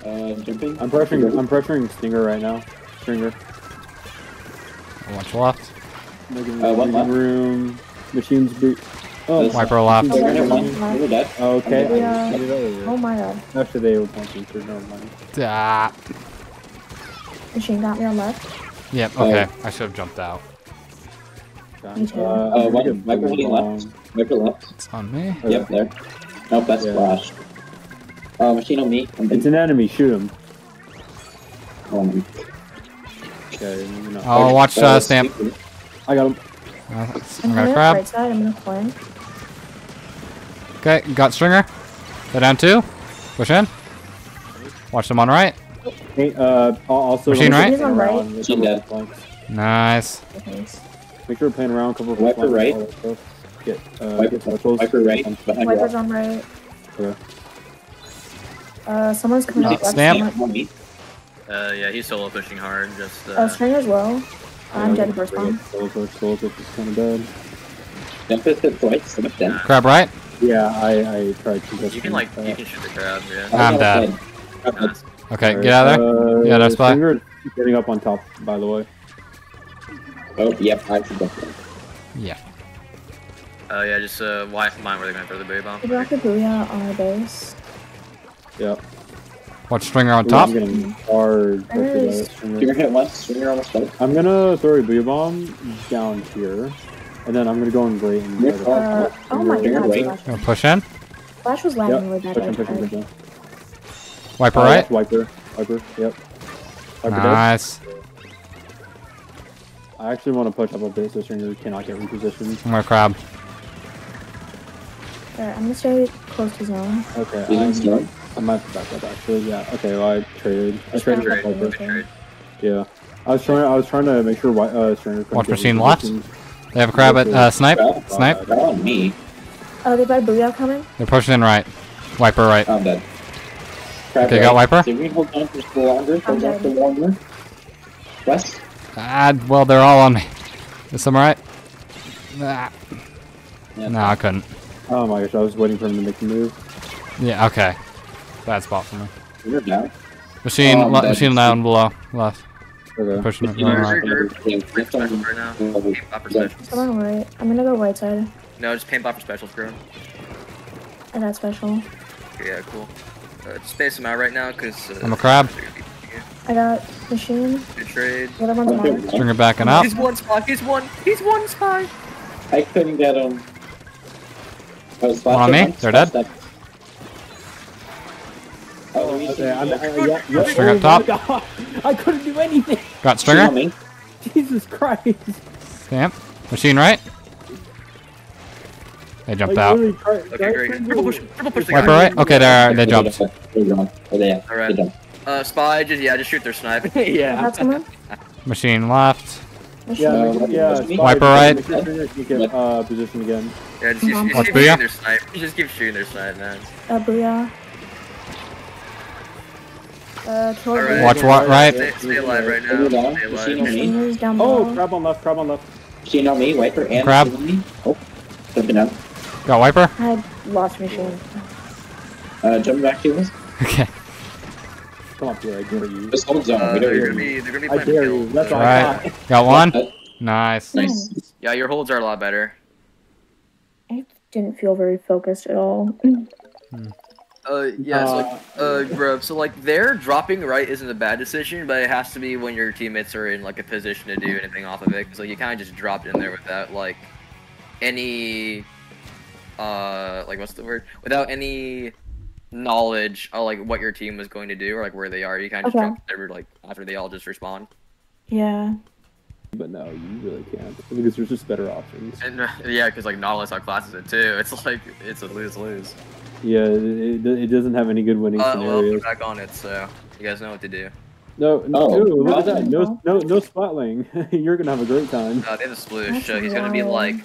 uh, jumping. I'm pressuring. I'm pressuring Stinger right now. Stringer. Watch left. Making, Uh, one left. room. Machines be. Oh, Wiper left. They're gonna one. You're dead. okay. Yeah. I did it earlier. Oh my god. Actually, they were punching, so never mind. Ah. Machine got me on left. Yep. Oh. Okay. I should have jumped out. Me too. Uh, Uh, I'm gonna one, get wiper Booyah left. Wiper left. It's on me. Yep, there. Nope, that's Yeah. Flash. Uh, machine on me. It's an enemy. Shoot him. um, Okay. You know. Oh, watch uh, stamp. I got him. Uh, I'm I'm gonna gonna grab. right side. I'm gonna flank. Okay, got stringer. Go down two. Push in. Watch them on right. Hey, uh, also. Machine right? get on right. Machine dead. Nice. Thanks. Make sure we're playing around. Cover Wiper flanks, right. all that. Get, uh, Wiper, get specials. wiper right. Behind Wipers on right. Okay. Uh, someone's coming up left. stamp. someone- On me. uh, yeah, he's solo pushing hard. Just uh, Uh, string as well. I'm Yeah, dead first forget bomb. Solo push. Solo push is kind of bad. Jump it hit twice. Step down. Crab right. Yeah, I, I tried to. you can like that. you can shoot the crowd. Yeah. I'm dead. Crab dead. Okay, get out of there. Uh, Yeah, that's fine. Stinger getting up on top, by the way. Oh, yep, I should go. Yeah. Oh yeah, just uh, why mine where they're going for the baby bomb. We dropped a booyah on our base. Yep. Watch stringer on Ooh, top. I'm getting hard. There pressure is- by Stinger. Stringer hit once. Stringer almost dead. I'm gonna throw a booyah bomb down here, and then I'm gonna go in great and try Uh, oh my god. Gonna push in. Flash was lagging Yep. really bad. Push him, right push him, side. push him. Wiper Oh, right. Wiper. Wiper. Yep. Wiper dead. Nice. I actually want to push up a bit so Stringer cannot get repositioned. I'm gonna crab. Alright, I'm gonna stay close to zone. Okay. He's in I'm, storm. I might back up actually. Yeah. Okay. Well, I traded. I Just traded back with up. Wiper. Good trade. Yeah. I was trying. I was trying to make sure Wi- uh, Stringer. Watch get machine left. Repositioned. They have a crab at uh, snipe. Crab. Snipe. Crab on me. Oh, they got a booyah coming. They're pushing in right. Wiper right. I'm dead. Crab Okay, right. got Wiper. So we hold on for still longer. Hold on for dead. longer. West. Ah, well, they're all on me. Is some right? Ah. Yeah. No, I couldn't. Oh my gosh! I was waiting for him to make the move. Yeah, okay. Bad spot for me. You're down. Machine, Oh, I'm le- machine down below. Left. Okay. Pushing it. Machine on right. Trigger. Yeah, right now. Paint bopper Yeah. specials. Someone right. I'm gonna go right side. No, just paint bopper specials, bro. I got special. Yeah, cool. Uh, just space them out right now, cause. Uh, I'm a crab. I got machine. Good trade. The other one's mine. Stringer backing up. He's one spot. He's one. He's one spot. I couldn't get him. I was on me? They're dead? Step. Oh, he's Okay, I'm, uh, yeah, yeah. Stringer oh up top. my I couldn't do anything. Got Stringer on me. Jesus Christ. Stamp. Machine right. They jumped I out. literally Okay, great. Triple push. Triple push the Wiper guy. right. Okay, they're they jumped. They're gone. Oh, they are. Alright. They're done. Uh, spy. Just yeah, just shoot their snipe. Yeah. Machine left. Machine. Yeah, make- what- yeah. what's? Wiper right. Make sure Stringer can uh, position again. Yeah, just, just, just keep shooting their snipe. Just keep shooting their snipe, man. Uh, booyah. Uh, kill Alright. Watch what right. Stay, stay alive right now. Hold on. Stay alive. on me. Machine is down Oh, crab on left. Crab on left. Machine on me. Wiper and Crab. me. Oh, jumping down. Got wiper. I lost machine. Uh, jumping back to us. Okay. Come on, Pierre. I dare you. Just hold zone. Uh, we don't they're gonna be they're gonna be I playing dare kill. you. That's uh, I got. Got one. Nice. Nice. Yeah, your holds are a lot better. I didn't feel very focused at all. Uh, yeah, so like, uh, bro, so like their dropping right isn't a bad decision, but it has to be when your teammates are in like a position to do anything off of it. so like you kind of just dropped in there without like any, uh, like what's the word? Without any knowledge of like what your team was going to do or like where they are. You kind of just dropped there like after they all just respawn. Yeah. But no, you really can't because there's just better options. And uh, yeah, cause like Nautilus outclasses it too. It's like it's a lose lose. Yeah, it, it, it doesn't have any good winning Uh, scenarios. we're back on it, so you guys know what to do. No, no, Oh, dude, look at no. that. No, no, no splatling. You're gonna have a great time. Uh, they have a sploosh, so he's gonna be like,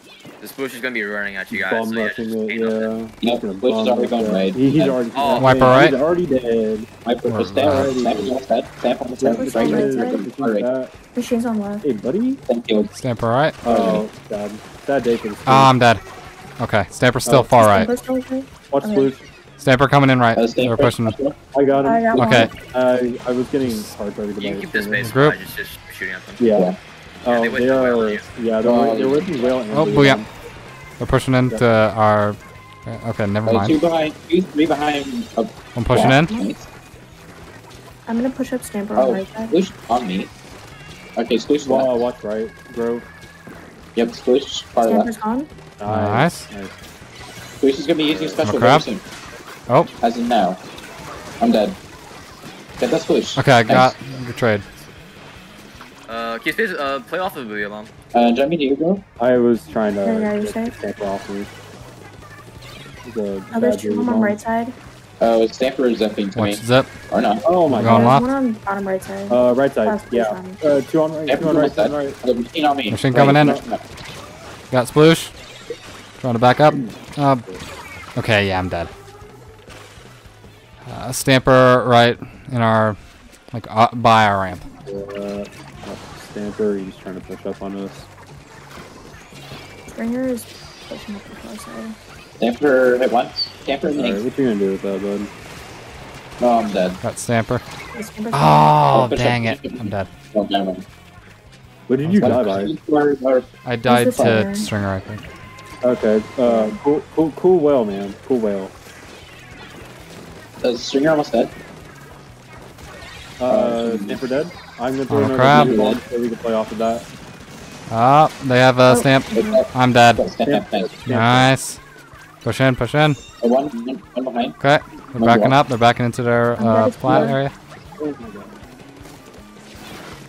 the sploosh is gonna be running at you guys. Bomb So yeah, rushing just it, paint up it. yeah. Yeah, He's gonna Bush is bomb already rush gone it. right. He, he's Yeah. already. Oh. Wiper He's right. already dead. Wiper Or for stamp. left. Stamp on the side. Stamp on the side. Which Right one, right here. side? Alright. Machines on left. Hey, buddy. Thank you. Stamper right. Oh, sad. Sad day for the Oh, I'm dead. Okay, Stamper's still Oh. far right. Stamper's still? Watch okay. Sploosh. Stamper coming in right. Uh, They're pushing. I got him. I got Okay. one. I I was getting hard targeted You can keep the this sniper. base Group. just, just shooting at them. Yeah. Yeah. Oh, they they, went to whale, are. yeah. Yeah, they're, Oh, they're yeah. working whale. and Oh, blue booyah. line. They're pushing into our. Okay, never Uh, two mind. behind. Two, three behind. Uh, I'm pushing yeah, in. nice. I'm gonna push up Stamper on Oh, right side. Sploosh on me. Okay, Sploosh Wow, left. watch right. Grove. Yep, Sploosh far Stamper's left. gone. Nice. nice. Sploosh is gonna be using special a crab. very soon. Oh. As in now. I'm dead. Get that Sploosh. Okay, I got the trade. Uh, keep space, uh, play off of the booyah bomb. Uh, Jimmy, do you go? I was trying to Yeah, yeah, you're get safe. Stamper off me. It's a Oh, there's two of them on bomb. right side. Oh, Stamper is zipping to me. Zip. Or not. Oh my god. There's one on bottom right side. Uh, right side. Last Yeah. one. Uh, two on right. Stamper Two on on right. Side. right. The machine on me. Machine Right, coming in. no, no. Got sploosh. Trying to back up. Uh, okay, yeah, I'm dead. Uh, Stamper right in our like uh, by our ramp. Uh, Stamper, he's trying to push up on us. Springer is pushing up the far side. Stamper hit once. Stamper Alright, me. what are you gonna do with that, bud? No, I'm dead. Got Stamper. Yeah, Stamper's Oh, dang it! I'm dead. Oh, never mind. What did you die by? Or- or- I died to fire? Stringer, I think. Okay. Uh, cool, cool, cool Wail, man. Cool Wail. Uh, Stringer almost dead. Uh, Stamper dead. I'm gonna throw Oh, another crap. blue one so we can play off of that. Ah, they have a Oh. stamp. I'm dead. Stamper, nice. Push in, push in. One, one, one behind. Okay. They're backing up. They're backing into their I'm uh, flat area. Oh my god.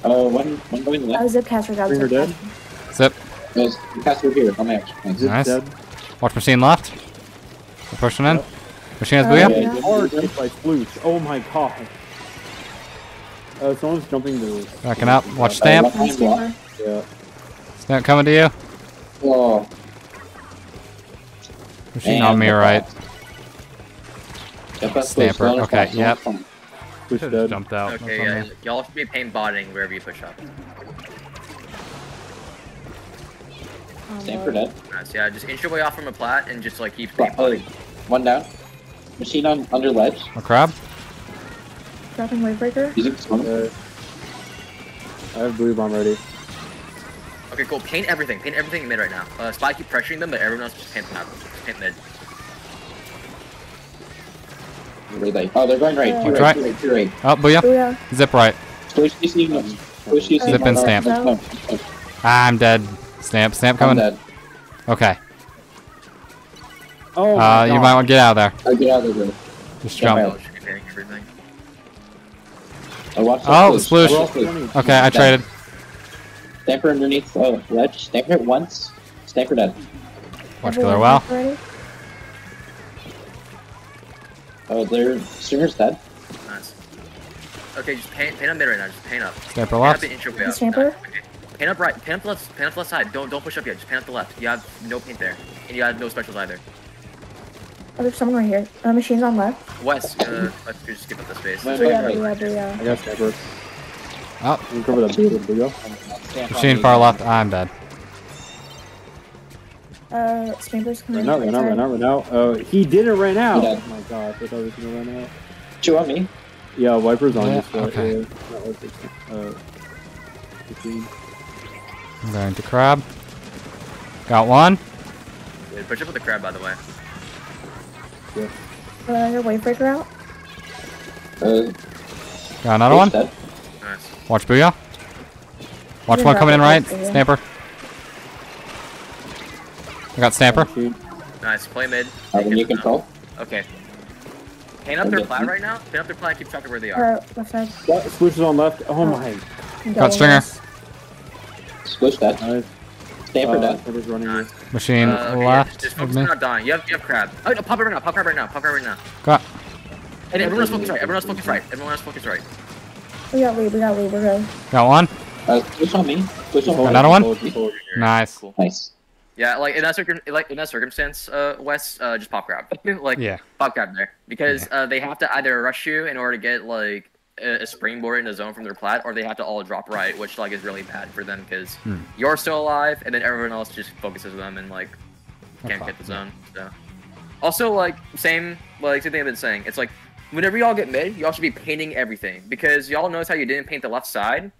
Uh, one, one going Oh, left. zip caster got Springer zip dead? caster. Caster here. On my action. Nice. Zip Nice. dead. Watch machine left. They're pushing in. Yep. Machine has Uh, booyah. yeah. Hard hit by Sploosh. Oh my god. Uh, someone's jumping to. Backing up. Watch Uh, stamp. left behind block. Stamper. Yeah. Stamp coming to you. Oh, Machine man, on me right. box. Stamper, Sploosh, okay, yep. let us Push dead. jumped out. Okay, yeah, y'all should be pain botting wherever you push up. Oh, pass. Stamper dead. Nice, yeah, just inch your way off from a plat and just like keep Oh, pain. One down. Machine on under ledge. A crab. Dropping Wavebreaker. Using swim. Uh, I have blue bomb ready. Okay, cool. Paint everything. Paint everything in mid right now. Uh, Spy keep pressuring them, but everyone else just paint them out. Just paint mid. Where? Oh, they're going right. Two Watch right, right. two right, two right. Oh, booyah. Booyah. Zip right. Sploosh DC. no. Sploosh DC. Zip and no, no, stamp. no, no, no. I'm dead. Stamp. Stamp I'm coming. dead. Okay. Oh Uh, you might want to get out of there. I get out of there. Just Yeah, jump. Y'all should be painting everything. I watch Oh, that sploosh. Sploosh. Okay, I Dead. traded. Stamper underneath uh, ledge. Stamper hit once. Stamper dead. Watch Everyone killer Wail. Ready? Oh, their Stringer's dead. Nice. Okay, just paint, paint up mid right now. Just paint up. Stamper Paint up left. and inch your way up. Stamper? Nice, okay. Paint up right. Paint up left. Paint up left side. Don't don't push up yet. Just pan up the left. You have no paint there, and you have no specials either. Oh, there's someone right here. Uh, machine's on left. West, uh, let's just skip up the space. Wait, Booyah, right. booyah, booyah. I got Stamper. Oh, You can cover that blue. There you go. Stamp machine far left. I'm dead. Uh, Stamper's coming Run out, right run out, side. run out, run out. Oh, he didn't run out. Yeah. Oh my god, I thought he was gonna run out. Two on me. Yeah, wipers on Yeah, this one. okay. Yeah, not wipers. Uh, 15. I'm going to crab. Got one. Yeah, push up with the crab, by the way. Uh, your Wavebreaker out. Uh, Got another one. Dead. Nice. Watch booyah. Watch Didn't one coming in right. it, yeah. Stamper. I got snapper. Nice. Play mid. Uh, then you Get control. out. Okay. Paint up their plat right now. Paint up their plat. Keep track of where they are. Uh, left side. What? Sploosh is on left. Oh my. You Got one Stringer. Less. Splish dead. Nice. Stamper Uh, dead. Running. Nice. Machine Uh, okay, left Just, just focus me. on not dying. You have, you have crab. Oh, no, pop it right now. Pop crab right now. Pop crab right now. Got. And everyone else focus right. Everyone else focus right. Everyone else focus right. We got lead, we got lead, we're good. Got one. Uh, push on me. Push on me. Another one? Hold. Nice. Cool. Nice. Yeah, like in that circum, like in that circumstance, uh, Wes, uh, just pop grab, like Yeah. pop grab there because uh, they have to either rush you in order to get like a, a springboard in a zone from their plat, or they have to all drop right, which like is really bad for them because Hmm. you're still alive, and then everyone else just focuses on them and like can't Okay. get the zone. So also like same like same thing I've been saying. It's like whenever y'all get mid, y'all should be painting everything because y'all notice how you didn't paint the left side,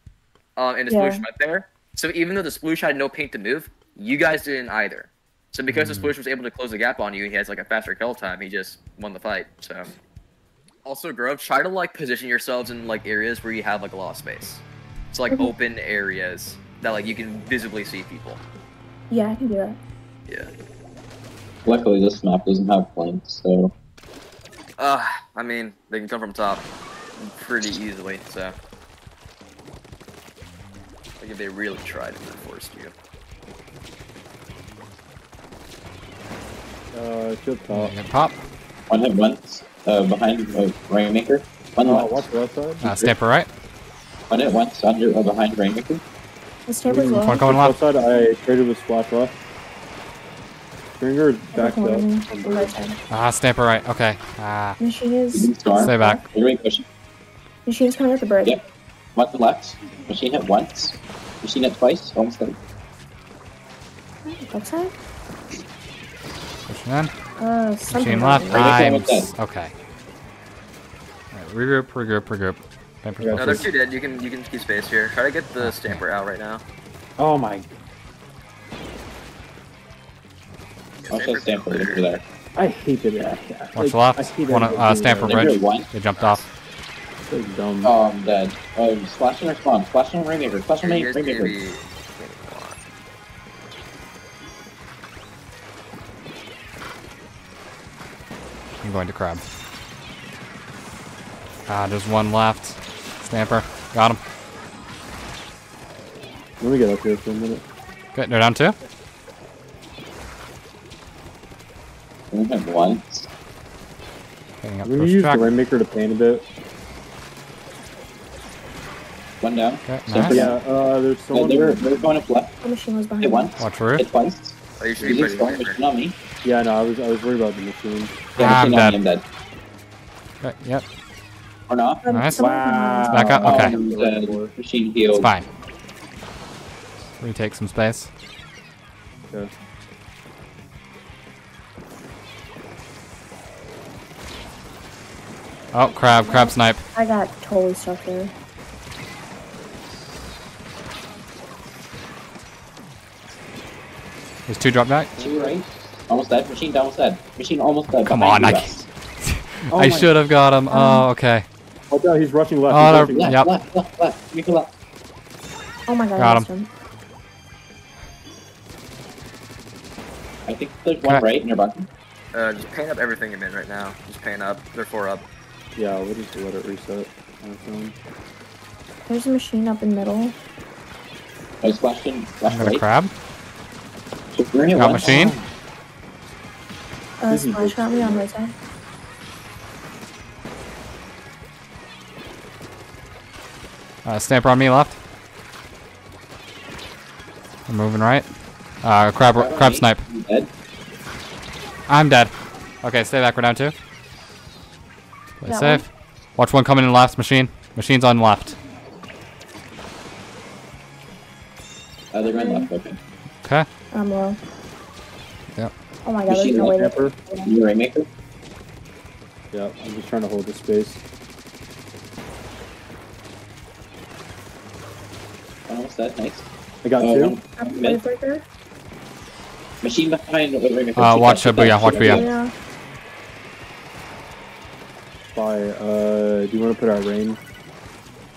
um, and the Yeah. sploosh went there. So even though the sploosh had no paint to move, you guys didn't either. So because the sploosh was able to close the gap on you, he has like a faster kill time. He just won the fight. So also Grove, try to like position yourselves in like areas where you have like a lot of space. So like Mhm. open areas that like you can visibly see people. Yeah, I can do that. Yeah. Luckily, this map doesn't have flanks, so Uh, I mean, they can come from top pretty easily, so. Like if they really tried to force you. Uh, shield top. Good pop. one hit once. Uh, behind uh, Rainmaker. One Oh, left. watch the left side. Uh, stamper right. One hit once under uh, behind Rainmaker. The sniper's Mm. One coming Left left. side, I traded with splash left. Stringer backed Corner, up. on on right. Ah, stamper right. Okay. Ah. Machine is Shooting star. Stay back. Everybody pushing. machine is coming at the bridge. Yep. One to left. Machine hit once. Machine hit twice. Almost dead. Left side? Pushing in. Uh. Machine left. Right, I'm okay, s- okay. Alright, regroup, regroup, regroup. Stamper's Yeah, No, they're too dead. You can you can keep space here. Try to get the stamper out right now. Oh my! Also, Stanford clear. over there. I hate it. Yeah, yeah. Watch Like, left. hate One, everything uh, doing Stamper that. They're bridge. really. They jumped off. So dumb. Oh, I'm dead. Um, splash and respawn. Splash and Rainmaker. Splash and Yeah, I'm going to crab. Ah, there's one left. Stamper. Got him. Let me get up here for a minute. Good. They're down two. One hit once. Getting up I'm gonna close use track. the Rainmaker to paint a bit. One down. Okay, Stamper nice. Yeah, uh, there's someone they were, there. they were going up left. The machine was behind Hit me. once. Watch roof. Hit twice. Oh, you should be Release pretty storm. safe. Machine on me. Yeah, no, I was I was worried about the machine. Yeah, I'm machine on dead. I'm dead. Okay, yep. Or not. Nice. someone behind. Back up? Oh, Okay. I'm dead. Machine It's healed. fine. Retake some space. Okay. Oh, crab, crab snipe. I got totally stuck there. There's two drop back. Machine right. Almost dead. Machine almost dead. Machine almost dead. Come on, I Oh I should have got him. Oh, okay. Watch out, he's rushing left. Oh, he's rushing Left, Yep. left, left, left. Make a left. Oh my god, Got I him. I think there's one Okay. right in your bunker. Uh, just paint up everything you're in right now. Just paint up. They're four up. Yeah, we'll just let it reset. on its own. There's a machine up in middle. I splashed in. I'm Flash gonna right. crab. So we're gonna hit Got once. machine. Uh, Easy. splash got me on right side. Uh, stamper on me left. I'm moving right. Uh, crab, Right crab snipe. You Dead. I'm dead. Okay, stay back. We're down two. Play That safe. Watch one coming in left. Machine. Machine's on left. Uh, they're going left. Okay. Okay. I'm low. Yep. Oh my god, there's Machine no way left, to Pepper. You Rainmaker. Yeah, I'm just trying to hold the space. Almost dead. Nice. I got Uh, two. one- I'm Mid. Machine behind with Rainmaker. Uh, Keep watch that, keep Booyah, watch keep Booyah. that. Yeah. Spy. Uh, do you want to put our rain?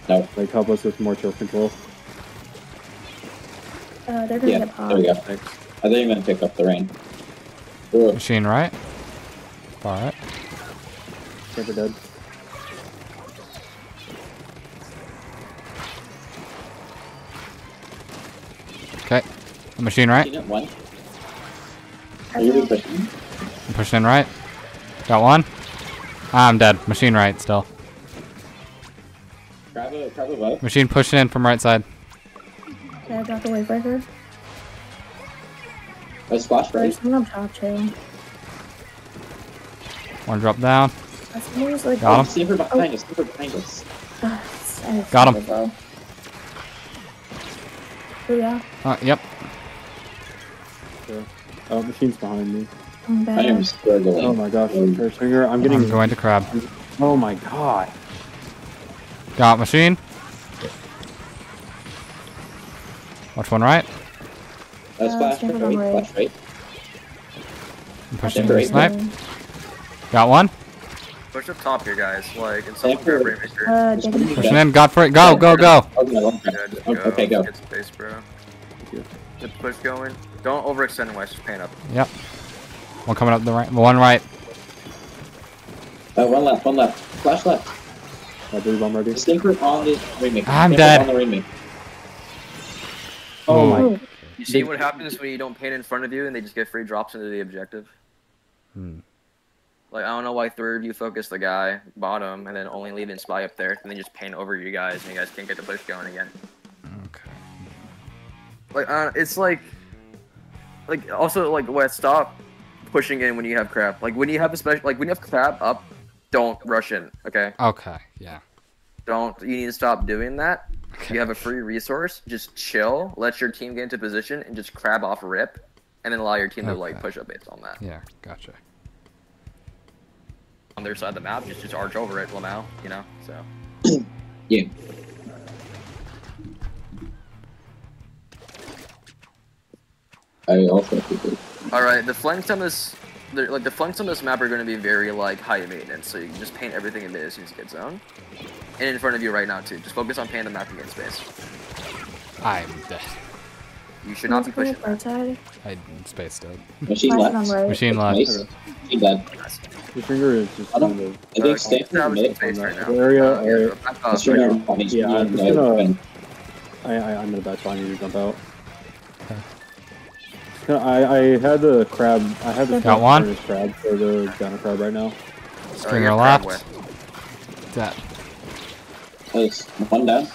No. Like help us with more turf control. Uh, they're gonna Yeah, get popped. there we go. Thanks. I think I'm gonna pick up the rain. Ugh. Machine right. All right. Camper dead. Okay. Machine right. Machine at one. I Are you know. pushing? I'm pushing in right. Got one. Ah, I'm dead. Machine right still. Grab a crab above. Machine pushing in from right side. Okay, I got the wave breaker. I splash right. There's someone up top too. One drop down. Someone's like, Got Oh, him. see her behind us. See her behind us. Uh, I Got him. as well. Oh yeah, Uh, yep. Oh, machine's behind me. I'm I am struggling. Oh my gosh, Um, Air Stringer, I'm getting. I'm going to crab. Oh my god. Got machine. Watch one right. I Uh, splash sniper right. on right. Splash right. I'm pushing Sniper the right. snipe. Got one. Push up top here, guys. Like, and someone Sniper. grab Rainmaker. Uh, Just Jacob. put me Pushing down. in. Godfrey. Go, go, go. Oh, no, one crab. Yeah, just Oh, go. Okay, go. Get space, bro. Get the push going. Don't overextend west. Just paint up. Yep. One coming up the right. One right. Uh, one left, one left. Flash left. I believe I'm ready. Stinker on the rainmaker. I'm Stinker dead. On the rainmaker. Oh my. You see what happens when you don't paint in front of you and they just get free drops into the objective? Hmm. Like, I don't know why three of you focus the guy bottom and then only leave leaving spy up there and then just paint over you guys and you guys can't get the push going again. Okay. Like, uh, it's like, like, also, like, West, stop pushing in when you have crab. Like, when you have a special, like, when you have crab up, don't rush in, okay? Okay. Yeah. Don't, you need to stop doing that. Okay. You have a free resource, just chill, let your team get into position, and just crab off rip, and then allow your team to, like, push up based on that. Yeah. Gotcha. On their side of the map, just, just arch over it, Lamau, you know? So. Yeah. I also think. Alright, the flanks on this, the, like, the flanks on this map are going to be very, like, high maintenance, so you can just paint everything in mid as soon as you get zone. And in front of you right now, too. Just focus on painting the map and gain space. I'm dead. You should not be pushing right side. I spaced dead. Machine left. right. Machine left. Nice. Machine dead. The finger is just I kind of. I think Stanford establish mid. space right now. Area, Uh, area. yeah, back up. Machine on funny. Yeah, I'm just gonna- on- I, I, I'm in a bad spot. I need to jump out. I, I had the crab. I had the Got one. crab for the dino crab right now. Stringer left. crab Dead. There's one down.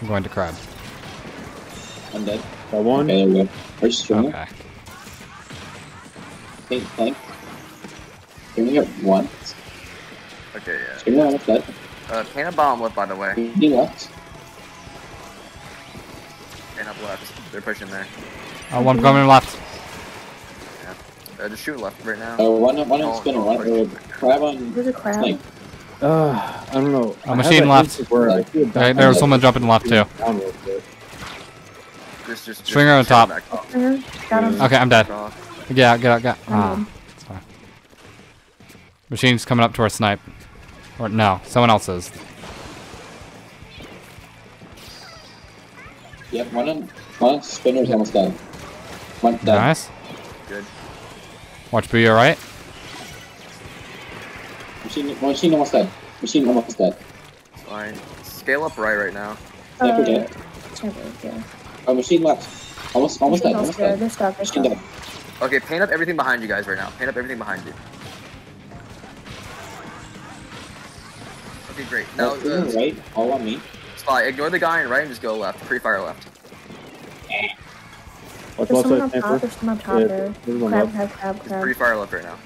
I'm going to crab. One dead. Got one. Okay, there we go. Where's Stringer? Okay. Tank, tank. Stringer got one. Okay, yeah. Stringer almost dead. Uh, paint a bomb left, by the way. He left. Paint up left. They're pushing there. Uh, one coming left. Yeah. Uh, just shoot left right now. Uh, one, one on Oh, spinner. no, One push. uh, crab on There's a crab. snake. Uh, I don't know. A I machine left. instinct Where I There, was someone jumping left too. down real quick. Just, just, just Stringer on top. back off. Stringer. Got him. Okay, I'm dead. Off. Get out, get out, get out. I'm Ah, it's fine. Machine's coming up to our snipe. Or no, someone else is. Yep, one on one on spinner's almost dead. One dead. Nice. Good. Watch Boo, right. Machine, machine almost dead. Machine almost dead. Fine. Scale up right right now. Sniper Uh, dead. Sniper, yeah. Oh, machine left. Almost, almost dead. Almost dead. they're stuck. They're stuck. dead. Okay, paint up everything behind you guys right now. Paint up everything behind you. Okay, great. Now, Now, uh, right, all on me. Spy, ignore the guy on right and just go left. Pre-fire left. Watch There's someone side up top. sniper. There's someone up top Yeah, there. there's Crab, crab, crab, Just crab. pre-fire left right now.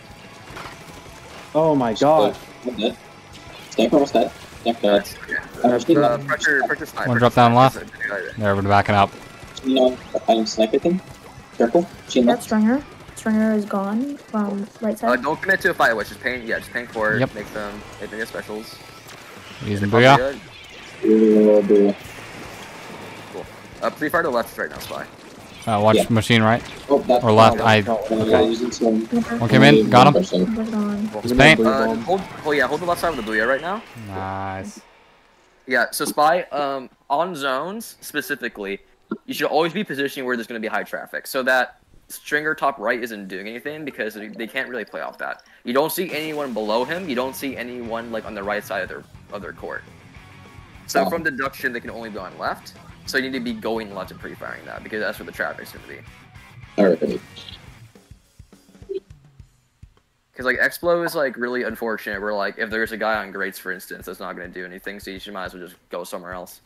Oh my god. One dead. Sniper almost dead. Sniper dead. Nice. Okay. Uh, machine Uh, left. pressure, pressure sniper. One drop down left. Sniper. There, we're backing up. Machine on, on sniper thing. Careful. Machine That left. Stringer. Stringer is gone from right Uh, side. don't commit to a fight, which just paint. Yeah, just paint forward. Yep. Make them. Make them get specials. Using Probably Booyah. good. Ooh, boo. Cool. Uh, pre-fire to left right now, spy. Uh, watch Yeah. machine right. Oh, that, Or left. uh, I. Okay. using. One came in. Got him. Sniper's gone. Just paint. Uh, hold. Oh yeah, hold the left side of the booyah right now. Nice. Yeah, so spy um on zones specifically, you should always be positioning where there's going to be high traffic, so that stringer top right isn't doing anything because they- they can't really play off that. You don't see anyone below him. You don't see anyone like on the right side of their of their court. So Oh. from deduction, they can only go on left. So you need to be going left and pre-firing that because that's where the traffic's going to be. Alright. Because like Explo is like really unfortunate. Where like if there's a guy on Greats, for instance, that's not going to do anything, so you should might as well just go somewhere else.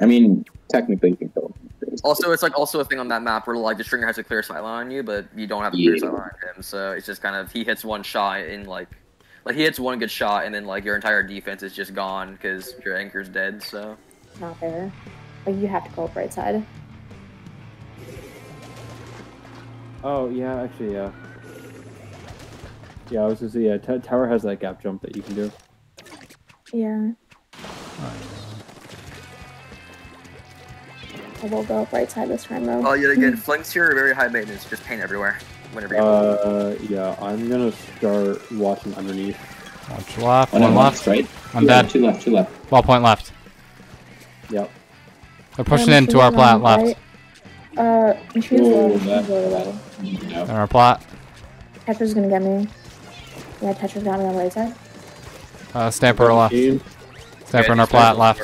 I mean, technically, you can kill him. Also, it's like also a thing on that map where like the stringer has a clear sight line on you, but you don't have a clear Yeah. sight line on him. So it's just kind of he hits one shot and like like he hits one good shot and then like your entire defense is just gone because your anchor's dead. So Not there. Like you have to go up right side. Oh yeah, actually yeah. Yeah, I was gonna say yeah. T- tower has that gap jump that you can do. Yeah. I will go up right side this time though. well, yet again, flanks here are very high maintenance. Just paint everywhere whenever you. Uh, yeah, I'm gonna start watching underneath. Watch left, One one on left. left, right? I'm Two dead. left, Two left, two left. Ball point left. Yep. They're pushing into our machine's plat left. right. Uh, machine's Ooh, low. that- Machine's really low. No. Our plot. Tetra's gonna get me. Yeah, Tetra's got me on the right side. Uh, Stamper left. Team, Stamper in our plot left.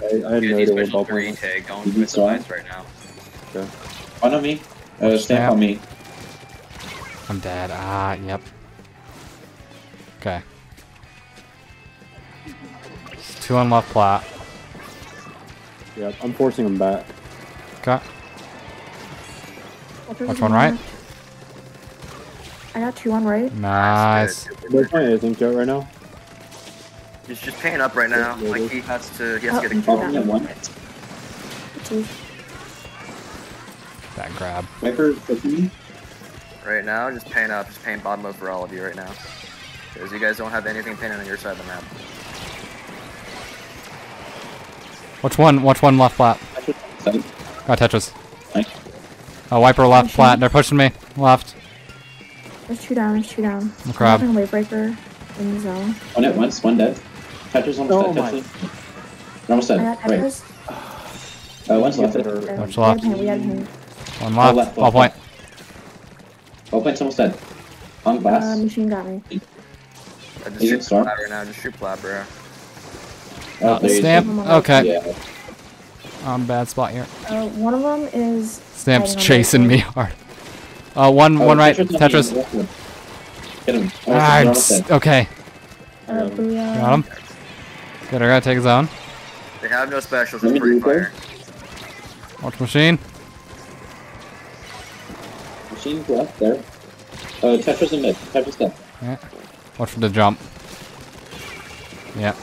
I, I had no these idea what special ball three point. was. take going with the so- right now. One on me. Uh, stamp Stamp. on me. I'm dead. Ah, yep. Okay. Two on left plat. Yep, I'm forcing him back. Okay. Tetra's Which one, right? I got two on right. Nice. What point is Inkjet right now? He's just paint up right now. Yeah, Like he has to he has Oh, to get a okay. kill. Falcon at one. Two. That grab. Viper, me. Right now, just paint up. Just paint bottom up for all of you right now. Because you guys don't have anything painted on your side of the map. Which one? watch one left flat. Side. Got Tetris. Nice. Uh, wiper left flat. They're pushing me. Left. There's two down. There's two down. The crab. I'm wave breaker in the zone. One at once, one dead. Tetris almost Oh dead. my- Tetris. We're almost I dead. got Right. Tetris. Uh, one's left. Get her- Uh, Watch we had left. him, We had him. One Oh, left. left, Ball left, point. Ballpoint's almost dead. On glass. Uh, machine got me. Uh, just shoot can start. plat right now. Just shoot plat, bro. Oh, Uh, stamp. Okay. Yeah. I'm bad spot here. Uh, one of them is. Stamp's hiding on the chasing me hard. Uh, one, Oh, one right. on me. Tetris. Get him. Ah, I'm almost s- dead. okay. Uh. Got him. Good. I gotta take his own. They have no specials. Let Just free fire. Watch machine. Machine's left there. Uh, Tetris in mid. Tetris dead. Watch for the jump. Yeah.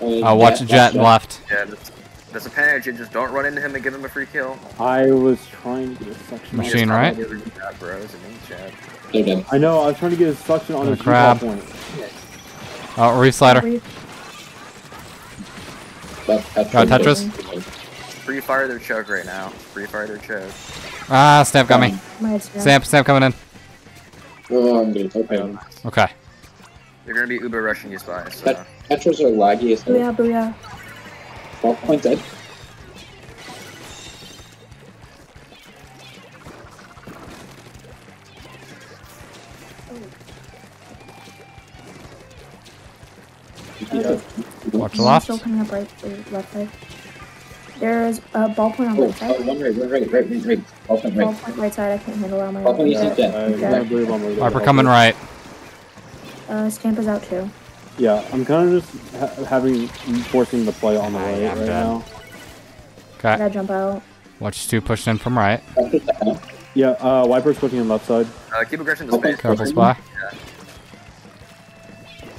Uh, Uh, watch Jet, jet Jet. left. Yeah, that's, that's a panic. You just don't run into him and give him a free kill. I was trying to get a suction. Machine, He right? that, bro. It's an ink chat. They're dead. I know. I was trying to get a suction on The the crab. ballpoint. Oh, reef slider. Reef. Left, Tetris. Got Tetris? Free fire their choke right now. Free fire their choke. Ah, stamp got me. My head's down. Stamp, stamp coming in. Oh, I'm gonna. Okay. They're gonna be uber rushing you, spy. So Tet- Tetris are laggy as hell. Booyah, booyah. Ballpoint dead. Watch I'm left. Still coming up right, uh, left side. There's a ballpoint on Oh, right oh, side. one right, one right, right, right, right. Ballpoint Ball right. point right side. I can't handle that on my Ballpoint own. you see Uh, dead. I believe I'm gonna coming right. uh, Stamp is out too. Yeah, I'm kind of just ha- having forcing the play on the I right am right dead. now. I Okay. gotta jump out. Watch two pushing in from right. Yeah, uh, Wiper's pushing on left side. uh, keep aggression to Okay. space. Careful spy.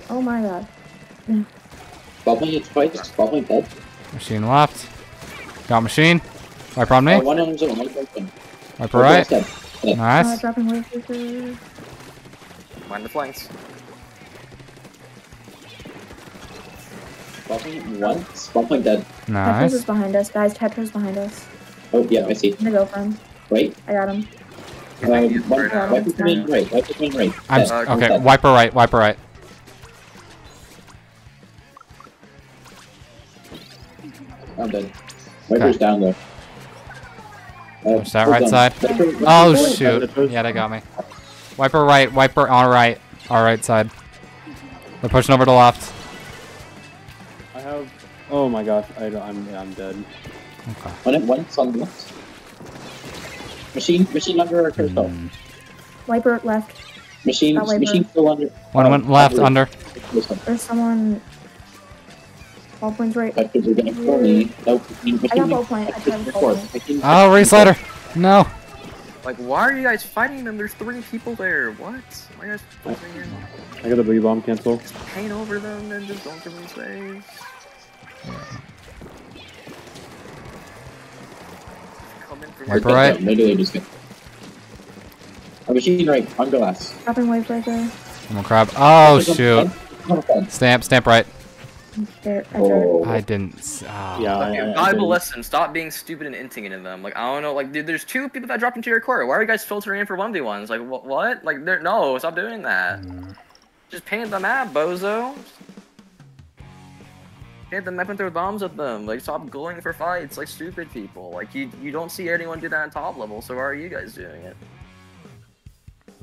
Oh my god. Ballpoint hits twice. Ballpoint dead. Machine left. Got machine. Wiper on me. one on zone. One. Wiper right. Dead. Dead. Uh, Nice. dropping wave breaker. Mind the flanks. Ballpoint once. Ballpoint dead. Tetris is behind us, guys. Tetris behind us. Oh, yeah, I see. I'm gonna go for him. Right. I got him. Uh, one, right now. Viper coming right. Viper coming right. I'm Dead. Uh, okay. Dead. Wiper right. Wiper right. I'm dead. Viper's down there. Uh, Watch that right on. side. Viper- Viper- Oh Viper- shoot. Tetris. Yeah, they got me. Wiper right. Wiper on right. Our right side. They're pushing over to left. I have. Oh my gosh, I, I'm I'm dead. Okay. One at once on the left. Machine, machine under our crystal. Hmm. Wiper left. Machine, That machine bro. still under. One went left, under. There's someone. Ballpoint's right. But you're gonna me. Nope. Machine, I got machine, ballpoint. I tried ballpoint. Oh, race ladder. No. Like, why are you guys fighting them? There's three people there. What? Why are you guys pushing in? I got the B bomb cancel. Paint over them and just don't give them space. Come in from Wipe right. them, Literally just get. A machine right on glass. Dropping wave breaker. I'm gonna crab. Oh, shoot. Stamp, stamp right. There. I tried. Oh. I didn't. s- ah. Yeah, Bible did. lesson: Stop being stupid and inting into them. Like I don't know, like dude, there's two people that dropped into your core. Why are you guys filtering in for one v ones? Like what? What? Like they're no, stop doing that. Just paint the map, bozo. Paint them map and throw bombs at them. Like stop going for fights like stupid people. Like you, you don't see anyone do that on top level. So why are you guys doing it?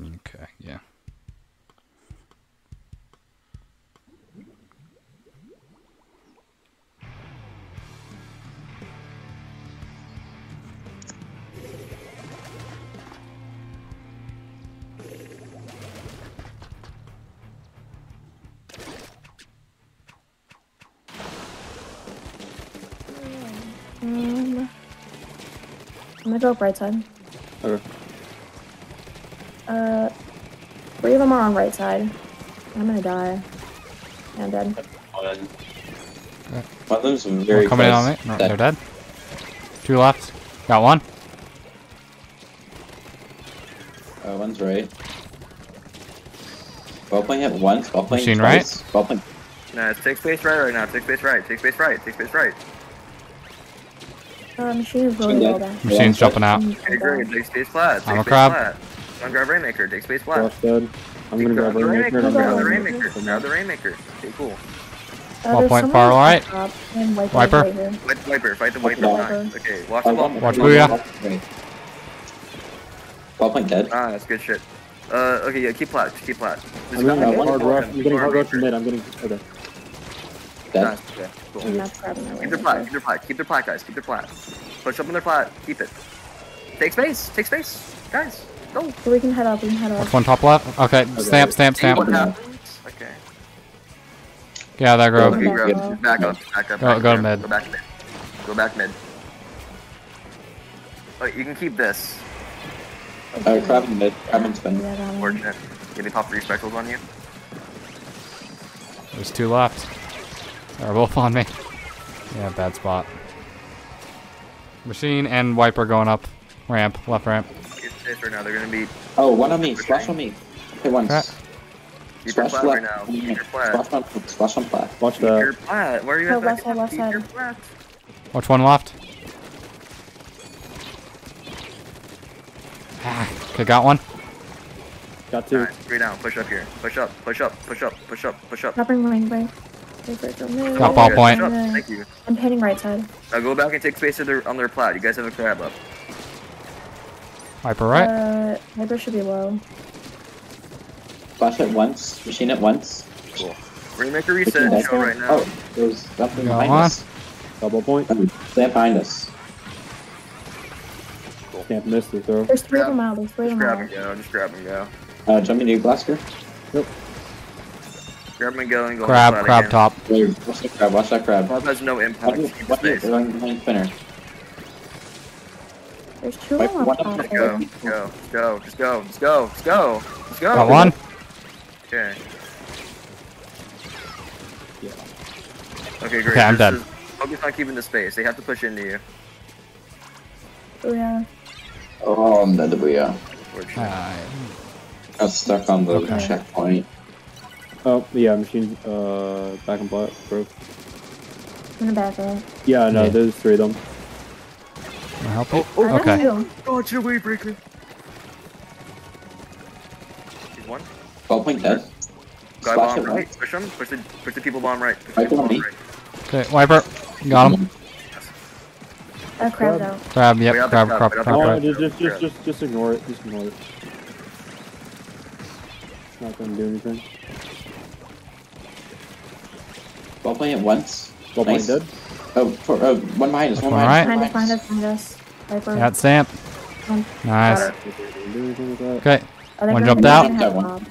Okay, yeah. I'm gonna go up right side. Okay. Uh, three of them are on right side. I'm gonna die. Yeah, I'm dead. One one of them's very One coming in close. on me. No, Dead. they're dead. Two left. Got one. Uh, one's right. Ball playing hit once. Ball playing Machine twice. Ball playing. No, take space right right now. Take space right. Take space right. Take space right. Uh, machine is really Machine low dead. back. Machine's jumping out. Okay, great. Take space flat. Take I'm a space crab. Flat. Come grab Rainmaker. Take space flat. Flash dead. I'm gonna grab the Rainmaker. and I'm Grab the gonna Rainmaker. grab Grab the Rainmaker. Okay, cool. Uh, Ball there's point someone far on right. top and Wiper. Wiper. Right here. Fight the Viper. Fight the Watch Viper. the Nice. Okay, watch the ball. Watch Booyah. Right. Ballpoint dead. Ah, that's good shit. Uh, okay, yeah, keep flat. Keep flat. Just I'm got getting one hard ball rush. in I'm getting hard rush Rainmaker. mid. I'm getting. Okay. Dead. Nice, okay, cool. I'm not grabbing that Keep their right plat, keep their plat, keep their plat, guys, keep their plat. Push up on their plat, keep it. Take space, take space, guys, go. So we can head up. We can head up. Watch one top left. Okay, stamp, stamp, See what stamp. happens. Okay. Yeah, that grove. Okay, Back up. back up, back up. Go- back go up, to mid. Go back mid. Go back mid. Oh, you can keep this. Uh, crab in mid. Crab in spin. Yeah, that one. Fortunate. Give me pop three spectacles on you. There's two left. They're both on me. Yeah, bad spot. Machine and wiper going up. Ramp, left ramp. Keep safe right now. They're gonna be. Oh, one on me. Splash on me. Hit once. Crap. Splash plat right left. now. Keep your. Splash on. Splash on plat. Watch Keep your that. plat. Where are you Oh, at? left side, left side. your plat. Watch one left. Ah, okay, got one. Got two. Alright, three down. Push up here. Push up. Push up. Push up. Push up. Push up. Dropping wing break. Wait for it to move. Got ballpoint. Thank you. I'm hitting right side. Now go back and take space on their, on their plat. You guys have a crab up. Wiper right. Uh, Viper should be low. Splash it once. Machine it once. Cool. Rainmaker reset. Machine Show dead. right now. Oh, there's something behind on. us. Double point. Stand behind us. Can't miss the throw. There's three of them out. There's three of Just them grab out. and go. Just grab and go. Uh, jumping to Blasker. Grab and go and go. Crab, crab again. top. Wait, watch that crab. Watch that crab. Crab has no impact. Watch it. Keep the Watch it. space. They're behind spinner. There's two Wait, of them one up of top. them- Just go. Just go. Just go. Just go. Just go. Just go. Got one. Okay. Yeah. Okay, great. Okay, I'm This dead. is- Focus on keeping the space. They have to push into you. Oh, yeah. Oh, I'm dead to booyah. Unfortunately. Ah, Got stuck on the Okay. checkpoint. Oh yeah, machine. Uh, back and plat. Broke. I'm gonna back up. Yeah, no, Yeah. there's three of them. Can I help you? I got Okay. two. Oh, it's your wave breaker. He's one. Ballpoint dead. Guy Splash bomb it right. Push him. Push the push the people bomb right. Push the Right people bomb right. Okay, wiper. Got him. Uh, crab's out. Crab, yep, out the crab, crab, crab, crab, No, crab. just, just, just, just, just ignore it. Just ignore it. It's not gonna do anything. Ballpoint hit once. Ball Nice. point dead. Oh, for, oh, one behind us. Which One one, behind right? us. Behind us, behind us. Viper. Got stamp. Um, Nice. got it. Didn't do anything with that. Okay, Oh, they're One going jumped out. That one.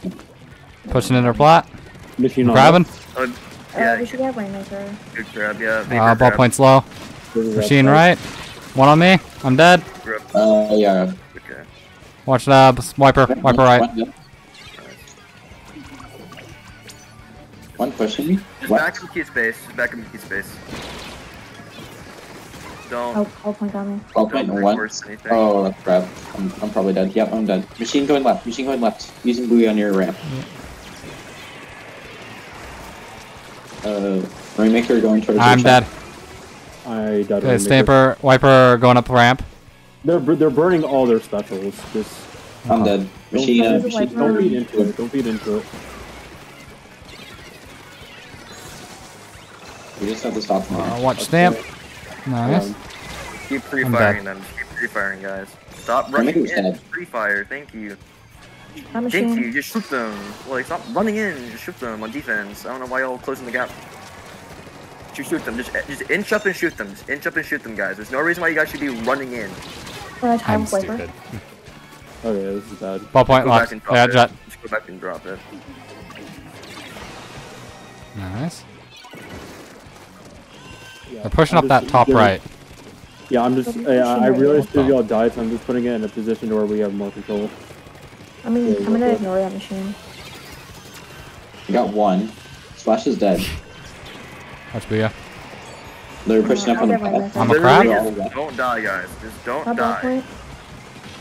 Pushing in their plot. Machine on. Grabbing. Oh, Uh, yeah, we should get Rainmaker. good grab, yeah. Vapor Uh, ball grab, point's low. Machine right. One on me. I'm dead. grab, Uh, yeah. Okay. Watch the wiper. Wiper right. One, one, one pushing me. Just What? back in key space. Back in key space. Don't. Oh, all point. Oh, don't point one. reinforce. Oh, that's crap. I'm, I'm probably dead. Yep, I'm dead. Machine going left. Machine going left. Using buoy on your ramp. Uh, Rainmaker going towards. I'm your dead. I died. Okay, on Stamper, wiper going up ramp. They're they're burning all their specials. Just I'm dead. Machine. Uh, Don't- machine. don't feed into it. Don't feed into it. We just have to stop them. Uh, watch stamp. Nice. Um, Keep free I'm firing dead. them. Just keep free firing, guys. Stop running Rainmaker's in. dead. Free fire. Thank you. I'm Thank machine. you. Just shoot them. Like stop running in. Just shoot them on defense. I don't know why y'all closing the gap. Just shoot them. Just just inch up and shoot them. Just inch up and shoot them, guys. There's no reason why you guys should be running in. Time I'm Viper. stupid. okay, this is bad. Ballpoint Go back locked. and drop Yeah, it. jet. Just go back and drop it. Nice. Yeah, They're pushing I'm up that top giving- right. Yeah, I'm just. They're I, I pushing realized it. two of y'all died, so I'm just putting it in a position where we have more control. I mean, Yeah, I'm gonna okay. ignore that machine. We got one. Slash is dead. Watch Booyah. They're pushing up on the get path. Rainmaker. I'm a Literally, crab? don't die, guys. Just don't Top die. point.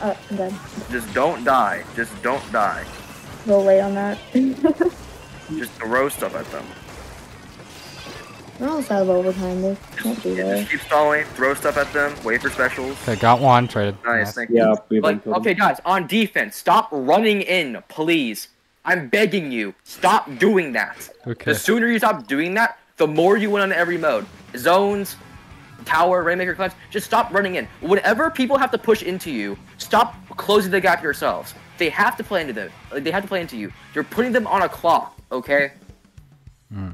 Uh, I'm dead. Just don't die. Just don't die. A little late on that. Just throw stuff at them. We're almost out of overtime. They can't do Yeah, that. just keep stalling. Throw stuff at them. Wait for specials. Okay, got one. Traded. Nice. Thank you. Yeah, we've Like, been okay, guys, on defense, stop running in, please. I'm begging you, stop doing that. Okay. The sooner you stop doing that, the more you win on every mode. Zones, tower, rainmaker clams, just stop running in. Whenever people have to push into you, stop closing the gap yourselves. They have to play into them. Like, they have to play into you. You're putting them on a clock, okay? Hmm.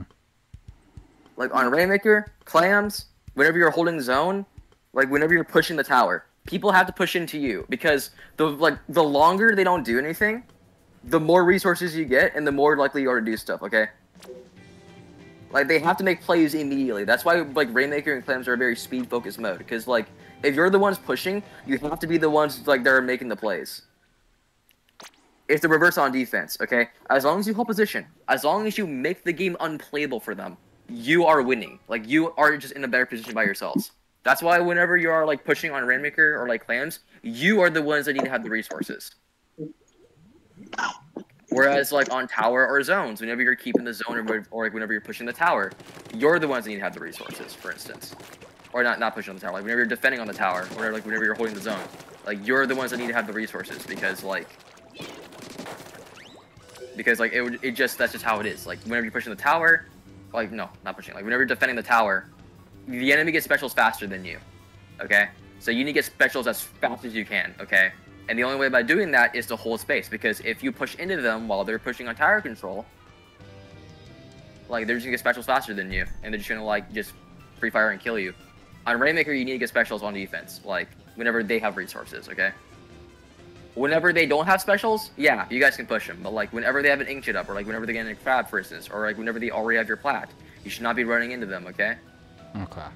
Like on rainmaker, clams, whenever you're holding zone, like whenever you're pushing the tower, people have to push into you because the like the longer they don't do anything, the more resources you get and the more likely you are to do stuff. Okay. Like they have to make plays immediately. That's why like Rainmaker and Clams are a very speed focused mode. Because like if you're the ones pushing, you have to be the ones like that are making the plays. It's the reverse on defense. Okay. As long as you hold position, as long as you make the game unplayable for them, you are winning. Like you are just in a better position by yourselves. That's why whenever you are like pushing on Rainmaker or like Clams, you are the ones that need to have the resources. Whereas like on tower or zones, whenever you're keeping the zone or, or like whenever you're pushing the tower, you're the ones that need to have the resources, for instance. Or not not pushing on the tower, like whenever you're defending on the tower, or like whenever you're holding the zone. Like you're the ones that need to have the resources because like because like it would it just that's just how it is. Like whenever you're pushing the tower, like no, not pushing, like whenever you're defending the tower, the enemy gets specials faster than you. Okay? So you need to get specials as fast as you can, okay? And the only way by doing that is to hold space because if you push into them while they're pushing on tower control, like they're just gonna get specials faster than you, and they're just gonna like just free fire and kill you. On Rainmaker, you need to get specials on defense, like whenever they have resources, okay? Whenever they don't have specials, yeah, you guys can push them. But like whenever they have an inkjet up, or like whenever they're getting a crab, for instance, or like whenever they already have your plat, you should not be running into them, okay? Okay.